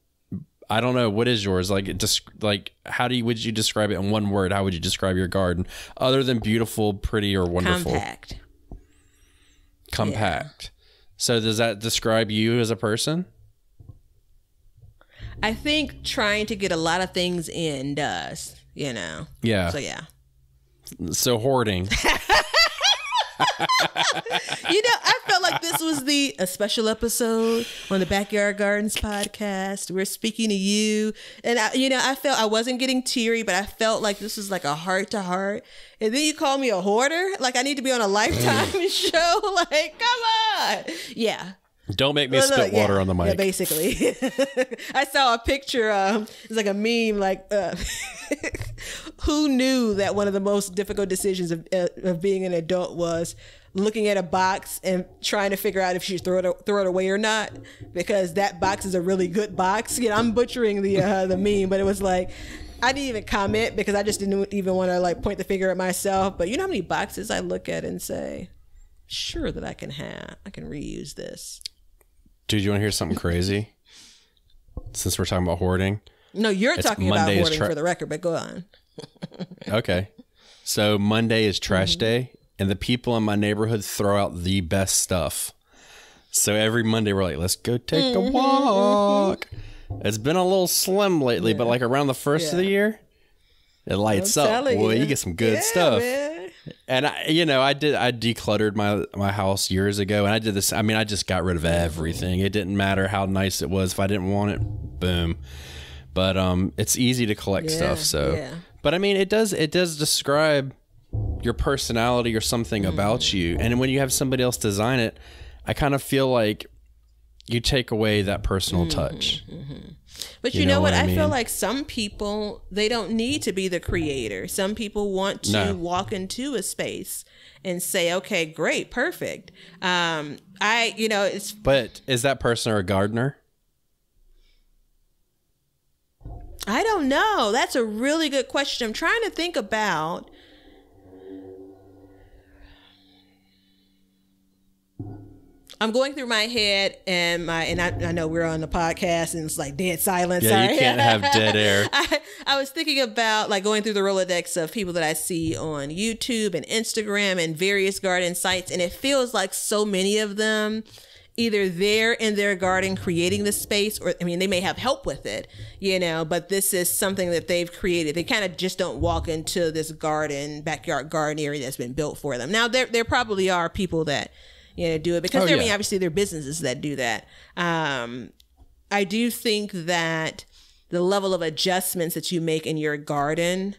A: I don't know what is yours. Like, it just like how do you would you describe it in one word? How would you describe your garden other than beautiful, pretty, or wonderful?
C: Compact.
A: Compact. So does that describe you as a person?
C: I think trying to get a lot of things in does, you know.
A: Yeah.
C: So yeah.
A: So hoarding.
C: You know, I felt like this was the a special episode on the Backyard Gardens podcast. We're speaking to you, and I, you know, I felt I wasn't getting teary, but I felt like this was like a heart to heart. And then you call me a hoarder, like I need to be on a Lifetime show. Like, come on, yeah.
A: Don't make me
C: Look,
A: spit
C: look,
A: water
C: yeah.
A: on the
C: Yeah,
A: mic.
C: basically. I saw a picture. Um, it's like a meme. Like, uh, who knew that one of the most difficult decisions of, uh, of being an adult was looking at a box and trying to figure out if you should throw it throw it away or not because that box is a really good box. You know, I'm butchering the uh, the meme, but it was like. I didn't even comment because I just didn't even want to like point the finger at myself. But you know how many boxes I look at and say, "Sure that I can have, I can reuse this."
A: Dude, you want to hear something crazy? Since we're talking about hoarding.
C: No, you're
A: It's
C: talking
A: Monday
C: about hoarding
A: tra-
C: for the record, but go on.
A: Okay. So Monday is trash
C: Mm-hmm.
A: day, and the people in my neighborhood throw out the best stuff. So every Monday we're like, let's go take
C: Mm-hmm,
A: a walk. It's been a little slim lately, but like around the first of the year, it lights up. Boy,
C: you.
A: you get some good
C: Yeah,
A: stuff.
C: man.
A: And I, you know, I did. I decluttered my my house years ago, and I did this. I mean, I just got rid of everything. It didn't matter how nice it was. If I didn't want it, boom. But um, it's easy to collect
C: Yeah,
A: stuff. So,
C: yeah.
A: but I mean, it does. It does describe your personality or something
C: Mm-hmm.
A: about you. And when you have somebody else design it, I kind of feel like you take away that personal
C: Mm-hmm.
A: touch.
C: But you,
A: You
C: know,
A: know
C: what?
A: I
C: I, feel like some people they don't need to be the creator. Some people want to
A: No.
C: walk into a space and say, "Okay, great, perfect." Um, I, you know, it's
A: But is that person a gardener?
C: I don't know. That's a really good question. I'm trying to think about. I'm going through my head and my and I, I know we're on the podcast and it's like dead silence.
A: Yeah,
C: Sorry.
A: you can't have dead air.
C: I, I was thinking about like going through the Rolodex of people that I see on YouTube and Instagram and various garden sites, and it feels like so many of them either they're in their garden creating the space or I mean they may have help with it, you know, but this is something that they've created. They kind of just don't walk into this garden, backyard garden area that's been built for them. Now there there probably are people that you know do it because
A: Oh,
C: there I mean obviously there are businesses that do that. Um I do think that the level of adjustments that you make in your garden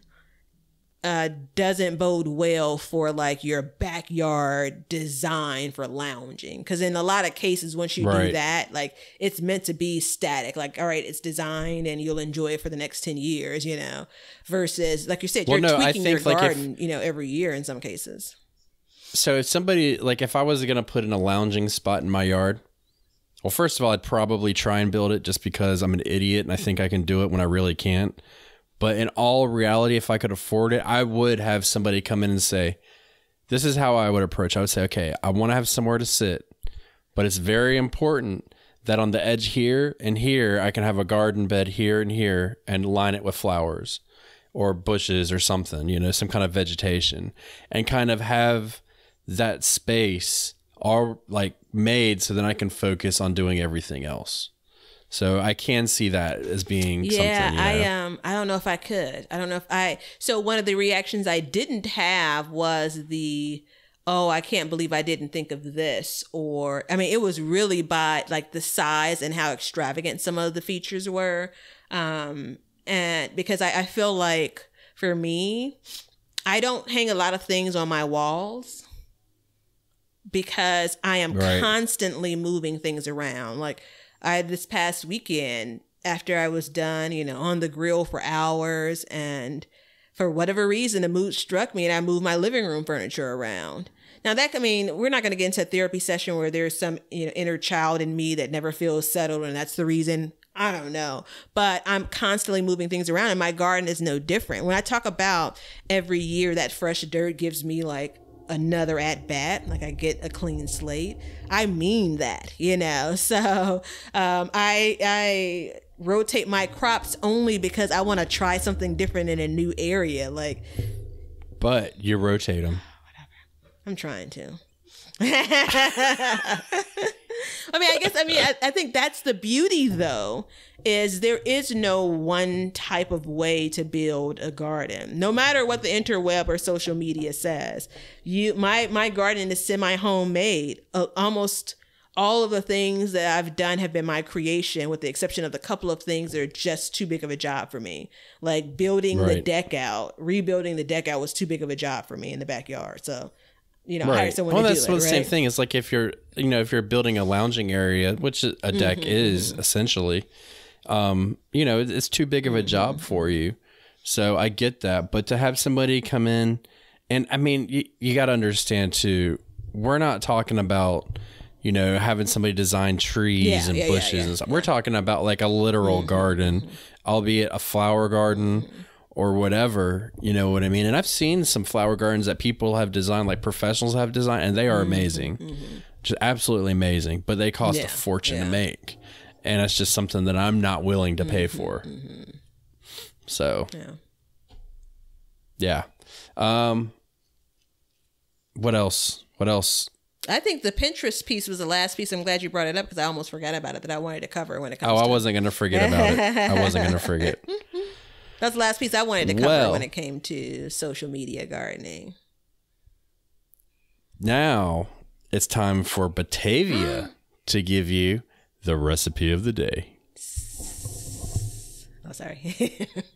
C: uh, doesn't bode well for like your backyard design for lounging. Because in a lot of cases, once you do that, like it's meant to be static. Like, all right, it's designed and you'll enjoy it for the next 10 years, you know, versus like you said,
A: Well,
C: you're
A: no, I
C: tweaking your
A: like, if-
C: garden, you know, every year in some cases.
A: So if somebody like if I was gonna put in a lounging spot in my yard, well, first of all, I'd probably try and build it just because I'm an idiot and I think I can do it when I really can't. But in all reality, if I could afford it, I would have somebody come in and say, "This is how I would approach." I would say, "Okay, I want to have somewhere to sit, but it's very important that on the edge here and here I can have a garden bed here and here and line it with flowers or bushes or something, you know, some kind of vegetation and kind of have that space are like made so then I can focus on doing everything else. So I can see that as being
C: yeah,
A: something. You know?
C: I um I don't know if I could. I don't know if I so one of the reactions I didn't have was the oh, I can't believe I didn't think of this or I mean it was really by like the size and how extravagant some of the features were. Um and because I, I feel like for me, I don't hang a lot of things on my walls because I am
A: Right.
C: constantly moving things around. Like I this past weekend after I was done, you know, on the grill for hours and for whatever reason the mood struck me and I moved my living room furniture around. Now that I mean, we're not going to get into a therapy session where there's some you know inner child in me that never feels settled and that's the reason I don't know, but I'm constantly moving things around and my garden is no different. When I talk about every year that fresh dirt gives me like another at bat, like I get a clean slate, I mean that, you know. So um, I I rotate my crops only because I want to try something different in a new area. Like
A: but you rotate them.
C: I'm trying to. I mean, I guess, I mean, I, I think that's the beauty though, is there is no one type of way to build a garden. No matter what the interweb or social media says. You, my, my garden is semi homemade. Uh, almost all of the things that I've done have been my creation, with the exception of the couple of things that are just too big of a job for me. Like building the deck out, rebuilding the deck out was too big of a job for me in the backyard. So, you know, hire someone
A: Well,
C: to
A: that's
C: it.
A: the
C: right?
A: same thing. It's like if you're, you know, if you're building a lounging area, which a deck
C: Mm-hmm,
A: is essentially, um, you know, it's too big of a job
C: Mm-hmm.
A: for you. So I get that, but to have somebody come in, and I mean, you, you got to understand too. We're not talking about, you know, having somebody design trees
C: Yeah,
A: and
C: yeah,
A: bushes
C: yeah.
A: and stuff. We're talking about like a literal garden, albeit a flower garden or whatever. You know what I mean? And I've seen some flower gardens that people have designed, like professionals have designed, and they are amazing, just absolutely amazing. But they cost a fortune to make, and it's just something that I'm not willing to pay for. Mm-hmm, mm-hmm. So
C: Yeah.
A: yeah. Um. What else? What else?
C: I think the Pinterest piece was the last piece. I'm glad you brought it up because I almost forgot about it that I wanted to cover when it comes
A: Oh, I wasn't gonna forget about it. I wasn't gonna forget.
C: That's the last piece I wanted to cover
A: Well-
C: when it came to social media gardening.
A: Now it's time for Batavia mm. to give you the recipe of the day.
C: Oh, sorry.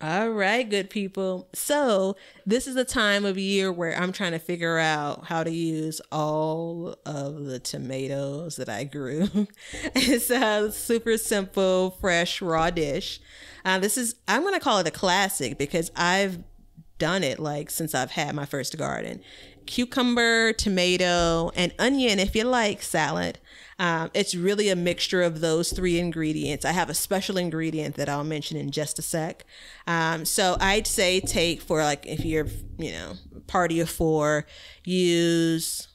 C: All right, good people. So, this is the time of year where I'm trying to figure out how to use all of the tomatoes that I grew. it's a super simple, fresh, raw dish. Uh, this is, I'm going to call it a classic because I've done it like since I've had my first garden. Cucumber, tomato, and onion if you like salad. Um, it's really a mixture of those three ingredients. I have a special ingredient that I'll mention in just a sec. Um, so I'd say take for like if you're, you know, party of four, use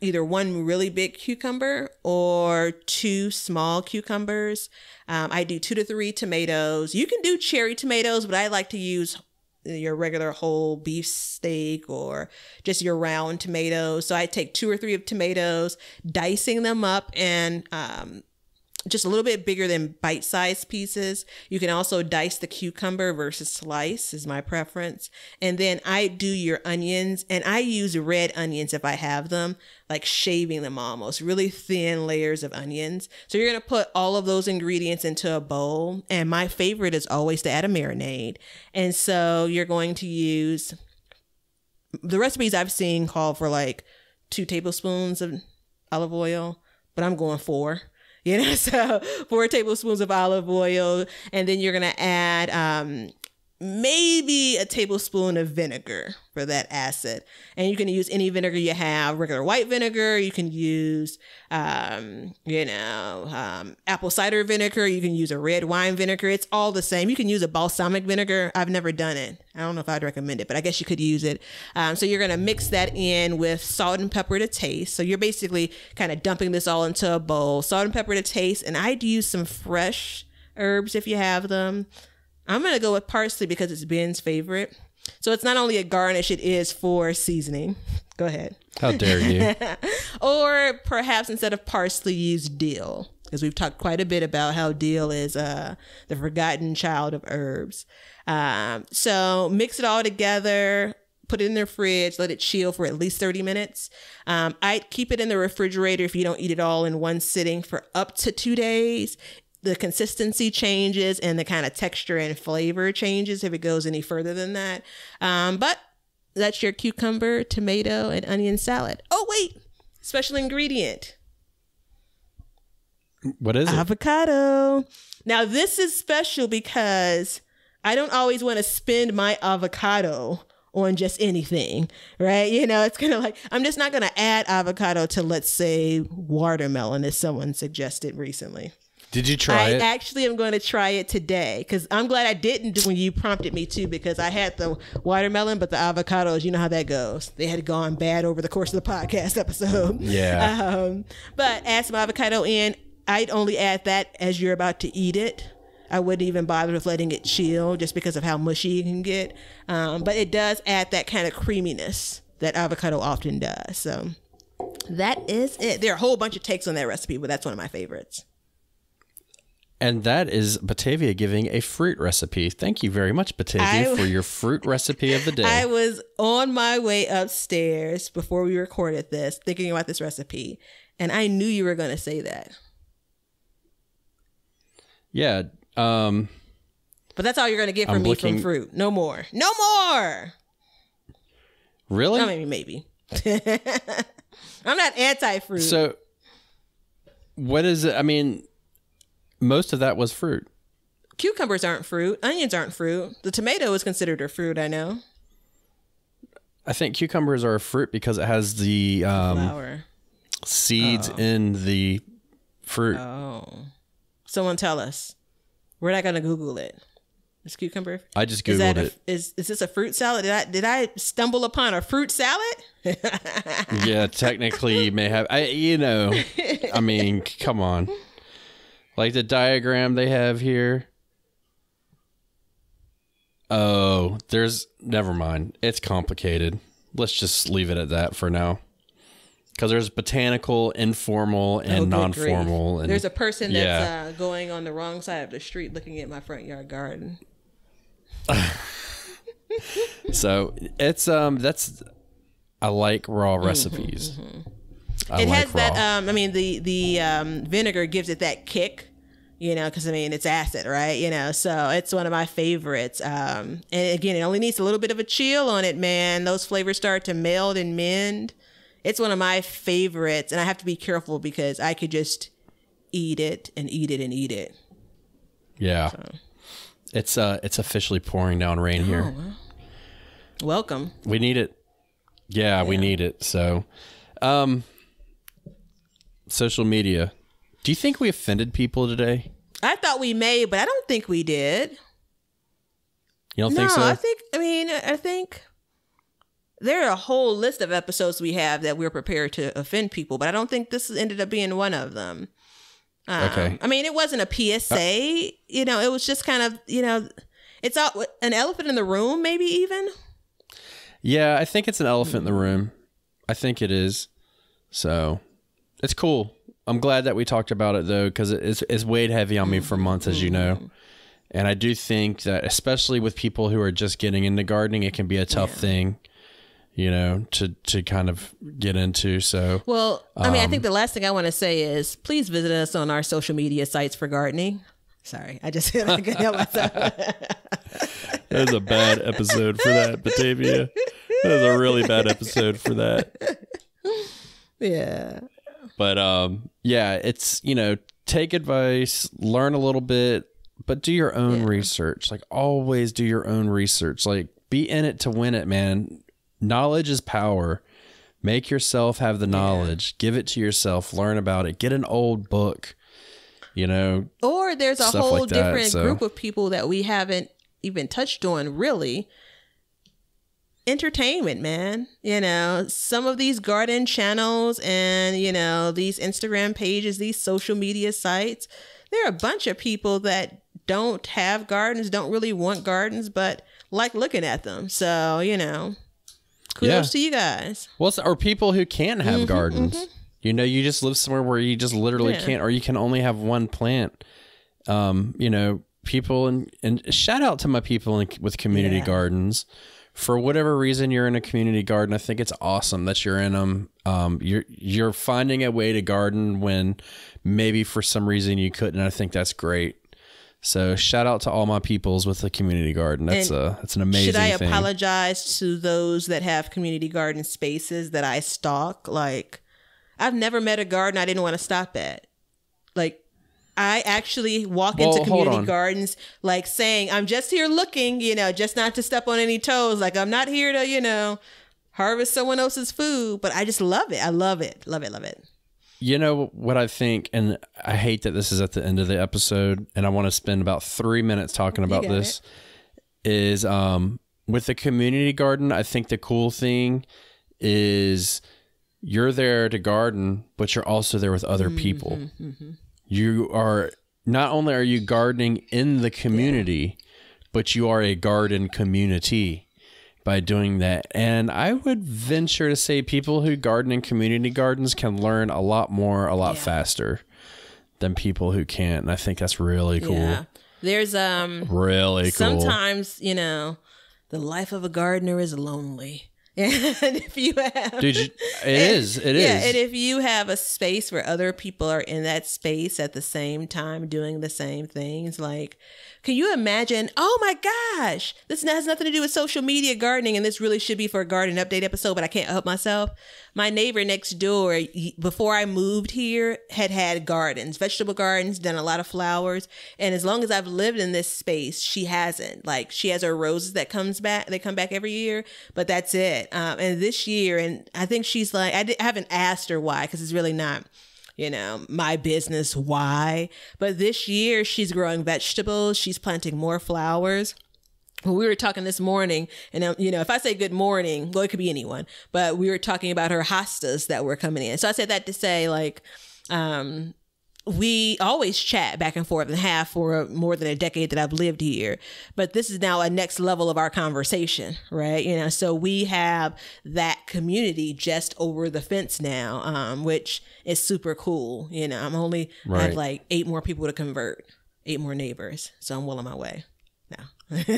C: either one really big cucumber or two small cucumbers. Um, I do two to three tomatoes. You can do cherry tomatoes, but I like to use your regular whole beef steak or just your round tomatoes. So I take two or three of tomatoes, dicing them up and um, just a little bit bigger than bite-sized pieces. You can also dice the cucumber versus slice is my preference. And then I do your onions and I use red onions if I have them, like shaving them almost, really thin layers of onions. So you're going to put all of those ingredients into a bowl. And my favorite is always to add a marinade. And so you're going to use the recipes I've seen call for like two tablespoons of olive oil, but I'm going four. You know, so four tablespoons of olive oil, and then you're gonna add um, maybe a tablespoon of vinegar for that acid. And you can use any vinegar you have, regular white vinegar. You can use, um, you know, um, apple cider vinegar. You can use a red wine vinegar. It's all the same. You can use a balsamic vinegar. I've never done it. I don't know if I'd recommend it, but I guess you could use it. Um, so you're going to mix that in with salt and pepper to taste. So you're basically kind of dumping this all into a bowl, salt and pepper to taste. And I'd use some fresh herbs if you have them. I'm going to go with parsley because it's Ben's favorite. So it's not only a garnish, it is for seasoning. Go ahead.
A: How dare you?
C: or perhaps instead of parsley, use dill. Because we've talked quite a bit about how dill is uh, the forgotten child of herbs. Um, so mix it all together, put it in the fridge, let it chill for at least 30 minutes. Um, I'd keep it in the refrigerator if you don't eat it all in one sitting for up to two days the consistency changes and the kind of texture and flavor changes if it goes any further than that. Um, but that's your cucumber, tomato, and onion salad. Oh, wait, special ingredient
A: what is it?
C: avocado. Now, this is special because I don't always want to spend my avocado on just anything, right? You know, it's kind of like I'm just not going to add avocado to, let's say, watermelon, as someone suggested recently.
A: Did you try it?
C: I
A: it?
C: actually am going to try it today because I'm glad I didn't do when you prompted me to because I had the watermelon, but the avocados, you know how that goes. They had gone bad over the course of the podcast episode.
A: Yeah.
C: Um, but add some avocado in. I'd only add that as you're about to eat it. I wouldn't even bother with letting it chill just because of how mushy it can get. Um, but it does add that kind of creaminess that avocado often does. So that is it. There are a whole bunch of takes on that recipe, but that's one of my favorites.
A: And that is Batavia giving a fruit recipe. Thank you very much, Batavia,
C: I-
A: for your fruit recipe of the day.
C: I was on my way upstairs before we recorded this, thinking about this recipe, and I knew you were going to say that.
A: yeah. Um,
C: But that's all you're going to get from
A: I'm
C: me
A: looking-
C: from fruit. No more. No more.
A: really?
C: I mean, maybe. I'm not anti-fruit.
A: so, what is it? I mean, most of that was fruit.
C: Cucumbers aren't fruit. Onions aren't fruit. The tomato is considered a fruit. I know.
A: I think cucumbers are a fruit because it has the um,
C: Flower.
A: seeds in the fruit.
C: Oh. Someone tell us. We're not going to Google it. it. Is cucumber?
A: I just
C: Is
A: googled
C: that a,
A: it.
C: is is this a fruit salad? Did I did I stumble upon a fruit salad?
A: yeah, technically you may have. I, you know, I mean, come on. Like the diagram they have here. Oh, there's never mind. It's complicated. Let's just leave it at that for now. Because there's botanical, informal, and
C: Oh,
A: non-formal,
C: grief.
A: and
C: There's a person
A: yeah.
C: that's uh, going on the wrong side of the street looking at my front yard garden.
A: so it's um that's I like raw recipes. I
C: Mm-hmm, it
A: like
C: has that. Um, I mean, the the um, vinegar gives it that kick, you know, because I mean it's acid, right? You know, so it's one of my favorites. Um, and again, it only needs a little bit of a chill on it, man. Those flavors start to meld and mend. It's one of my favorites, and I have to be careful because I could just eat it and eat it and eat it.
A: yeah. It's uh it's officially pouring down rain here.
C: Welcome.
A: We need it. Yeah, we need it. So, um, social media. Do you think we offended people today?
C: I thought we may, but I don't think we did.
A: You don't
C: No,
A: think so?
C: I think. I mean, I think there are a whole list of episodes we have that we're prepared to offend people, but I don't think this ended up being one of them. Um,
A: Okay.
C: I mean, it wasn't a PSA. you know, it was just kind of you know, it's all, an elephant in the room, maybe even.
A: yeah, I think it's an elephant in the room. I think it is. So, it's cool. I'm glad that we talked about it though, because it's it's weighed heavy on me for months, as you know. And I do think that, especially with people who are just getting into gardening, it can be a tough thing, you know, to to kind of get into. So,
C: Well, I mean, I
A: Um,
C: think the last thing I want to say is please visit us on our social media sites for gardening. Sorry, I just I couldn't help myself.
A: That was a bad episode for that, Batavia. That was a really bad episode for that.
C: yeah.
A: But um, yeah, it's you know, take advice, learn a little bit, but do your own research. Like always do your own research. Like be in it to win it, man. Knowledge is power. Make yourself have the knowledge. Give it to yourself. Learn about it. Get an old book. You know,
C: Or there's a whole
A: like that,
C: different
A: so-
C: group of people that we haven't even touched on really. Entertainment, man. You know, some of these garden channels and, you know, these Instagram pages, these social media sites, there are a bunch of people that don't have gardens, don't really want gardens, but like looking at them. So, you know, kudos
A: Yeah.
C: to you guys.
A: Well, or people who can't have gardens. You know, you just live somewhere where you just literally
C: Yeah.
A: can't, or you can only have one plant. Um, you know, people and and shout out to my people in, with community
C: Yeah.
A: gardens. For whatever reason you're in a community garden, I think it's awesome that you're in them. Um, you're you're finding a way to garden when maybe for some reason you couldn't. I think that's great. So shout out to all my peoples with the community garden. That's
C: And
A: a that's an amazing
C: Should I
A: thing.
C: apologize to those that have community garden spaces that I stalk? Like, I've never met a garden I didn't want to stop at. Like, I actually walk
A: Well,
C: into community gardens like saying, I'm just here looking, you know, just not to step on any toes. Like, I'm not here to, you know, harvest someone else's food, but I just love it. I love it. Love it. Love it.
A: You know what I think, and I hate that this is at the end of the episode, and I want to spend about three minutes talking about this. Is um with the community garden, I think the cool thing is you're there to garden, but you're also there with other people. Mm-hmm, mm-hmm, mm-hmm. You are not only are you gardening in the community, but you are a garden community by doing that. And I would venture to say people who garden in community gardens can learn a lot more, a lot faster than people who can't. And I think that's really cool.
C: Yeah. There's, um,
A: Really cool.
C: sometimes, you know, the life of a gardener is lonely. And if you have,
A: Dude, you- it is. It is.
C: yeah, and if you have a space where other people are in that space at the same time doing the same things, like, can you imagine? Oh my gosh, this has nothing to do with social media gardening, and this really should be for a garden update episode, but I can't help myself. My neighbor next door, before I moved here, had had gardens, vegetable gardens, done a lot of flowers, and as long as I've lived in this space, she hasn't. Like, she has her roses that comes back, they come back every year, but that's it. Um, and this year, and I think she's like, I, I haven't asked her why because it's really not you know, my business why. But this year she's growing vegetables, she's planting more flowers. When we were talking this morning, and um, you know, if I say good morning, well, it could be anyone, but we were talking about her hostas that were coming in. So I said that to say, like, um, we always chat back and forth and have for more than a decade that I've lived here. But this is now a next level of our conversation, right? You know, so we have that community just over the fence now, um, which is super cool. You know, I'm only I have like eight more people to convert, eight more neighbors. So I'm well on my way now. but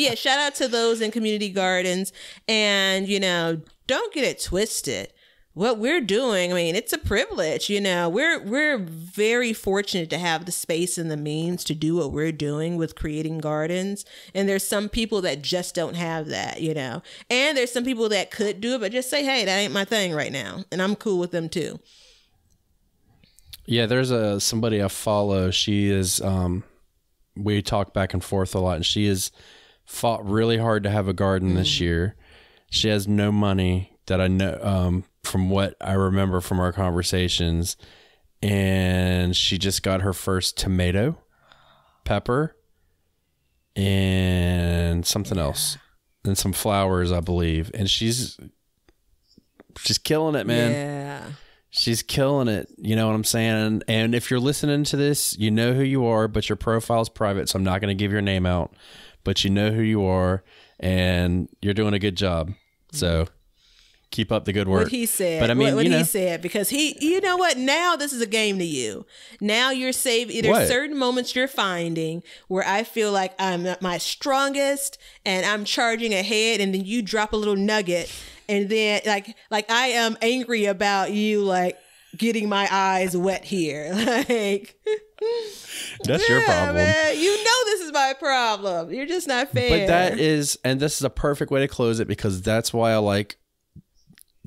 C: yeah, shout out to those in community gardens. And, you know, don't get it twisted. What we're doing, I mean, it's a privilege, you know. We're we're very fortunate to have the space and the means to do what we're doing with creating gardens. And there's some people that just don't have that, you know. And there's some people that could do it, but just say, hey, that ain't my thing right now. And I'm cool with them too.
A: Yeah, there's a somebody I follow. She is um we talk back and forth a lot and she has fought really hard to have a garden this year. She has no money that I know um from what I remember from our conversations and she just got her first tomato, pepper, and something else. And some flowers, I believe. And she's she's killing it, man.
C: Yeah.
A: She's killing it. You know what I'm saying? And if you're listening to this, you know who you are, but your profile's private, so I'm not going to give your name out. But you know who you are, and you're doing a good job. So keep up the good work.
C: What he said.
A: But I mean,
C: what, what
A: you know,
C: he said because he, you know what? Now this is a game to you. Now you're saving. There's certain moments you're finding where I feel like I'm at my strongest and I'm charging ahead, and then you drop a little nugget, and then like like I am angry about you like getting my eyes wet here. Like
A: that's your problem.
C: man, you know this is my problem. You're just not fair.
A: But that is, and this is a perfect way to close it because that's why I like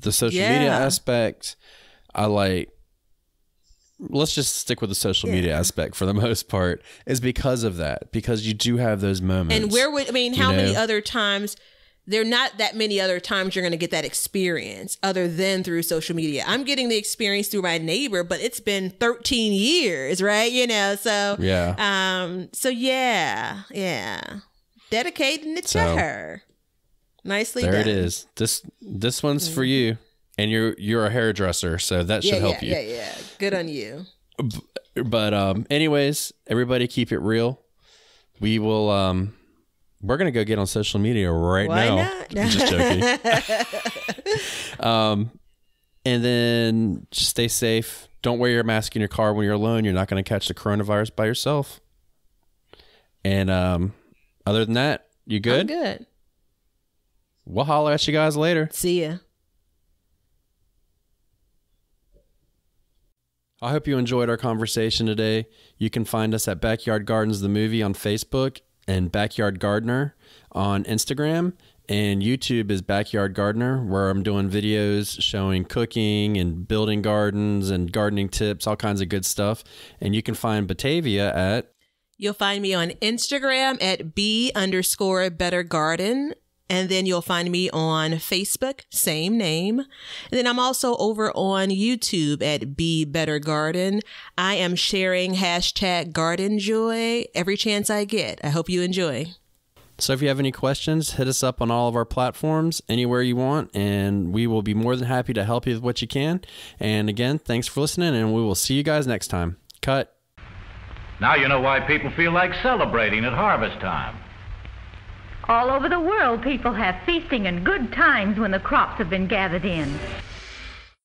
A: the social media aspect. I like let's just stick with the social media aspect for the most part is because of that because you do have those moments
C: And where would I mean?
A: you
C: How many other times? There are not that many other times you're going to get that experience other than through social media. I'm getting the experience through my neighbor, but it's been 13 years, right? You know, so
A: yeah
C: um, so yeah, yeah, dedicating it
A: So,
C: to her. Nicely
A: there
C: done.
A: it is this this one's for you and you're you're a hairdresser so that should
C: Yeah,
A: help
C: yeah,
A: you
C: yeah, yeah. Good on you.
A: but um anyways everybody keep it real we will um we're gonna go get on social media right
C: Why
A: now
C: not?
A: I'm just joking um and then just stay safe don't wear your mask in your car when you're alone you're not gonna catch the coronavirus by yourself and um other than that you
C: I'm
A: good
C: good.
A: We'll holler at you guys later
C: See ya.
A: I hope you enjoyed our conversation today. You can find us at Backyard Gardens the Movie on Facebook and Backyard Gardener on Instagram. And YouTube is Backyard Gardener, where I'm doing videos showing cooking and building gardens and gardening tips, all kinds of good stuff. And you can find Batavia at
C: You'll find me on Instagram at b underscore betta garden. And then you'll find me on Facebook, same name. And then I'm also over on YouTube at B Betta Garden. I am sharing hashtag garden joy every chance I get. I hope you enjoy.
A: So if you have any questions, hit us up on all of our platforms, anywhere you want, and we will be more than happy to help you with what you can. And again, thanks for listening, and we will see you guys next time. Cut.
B: Now you know why people feel like celebrating at harvest time.
D: All over the world, people have feasting and good times when the crops have been gathered in.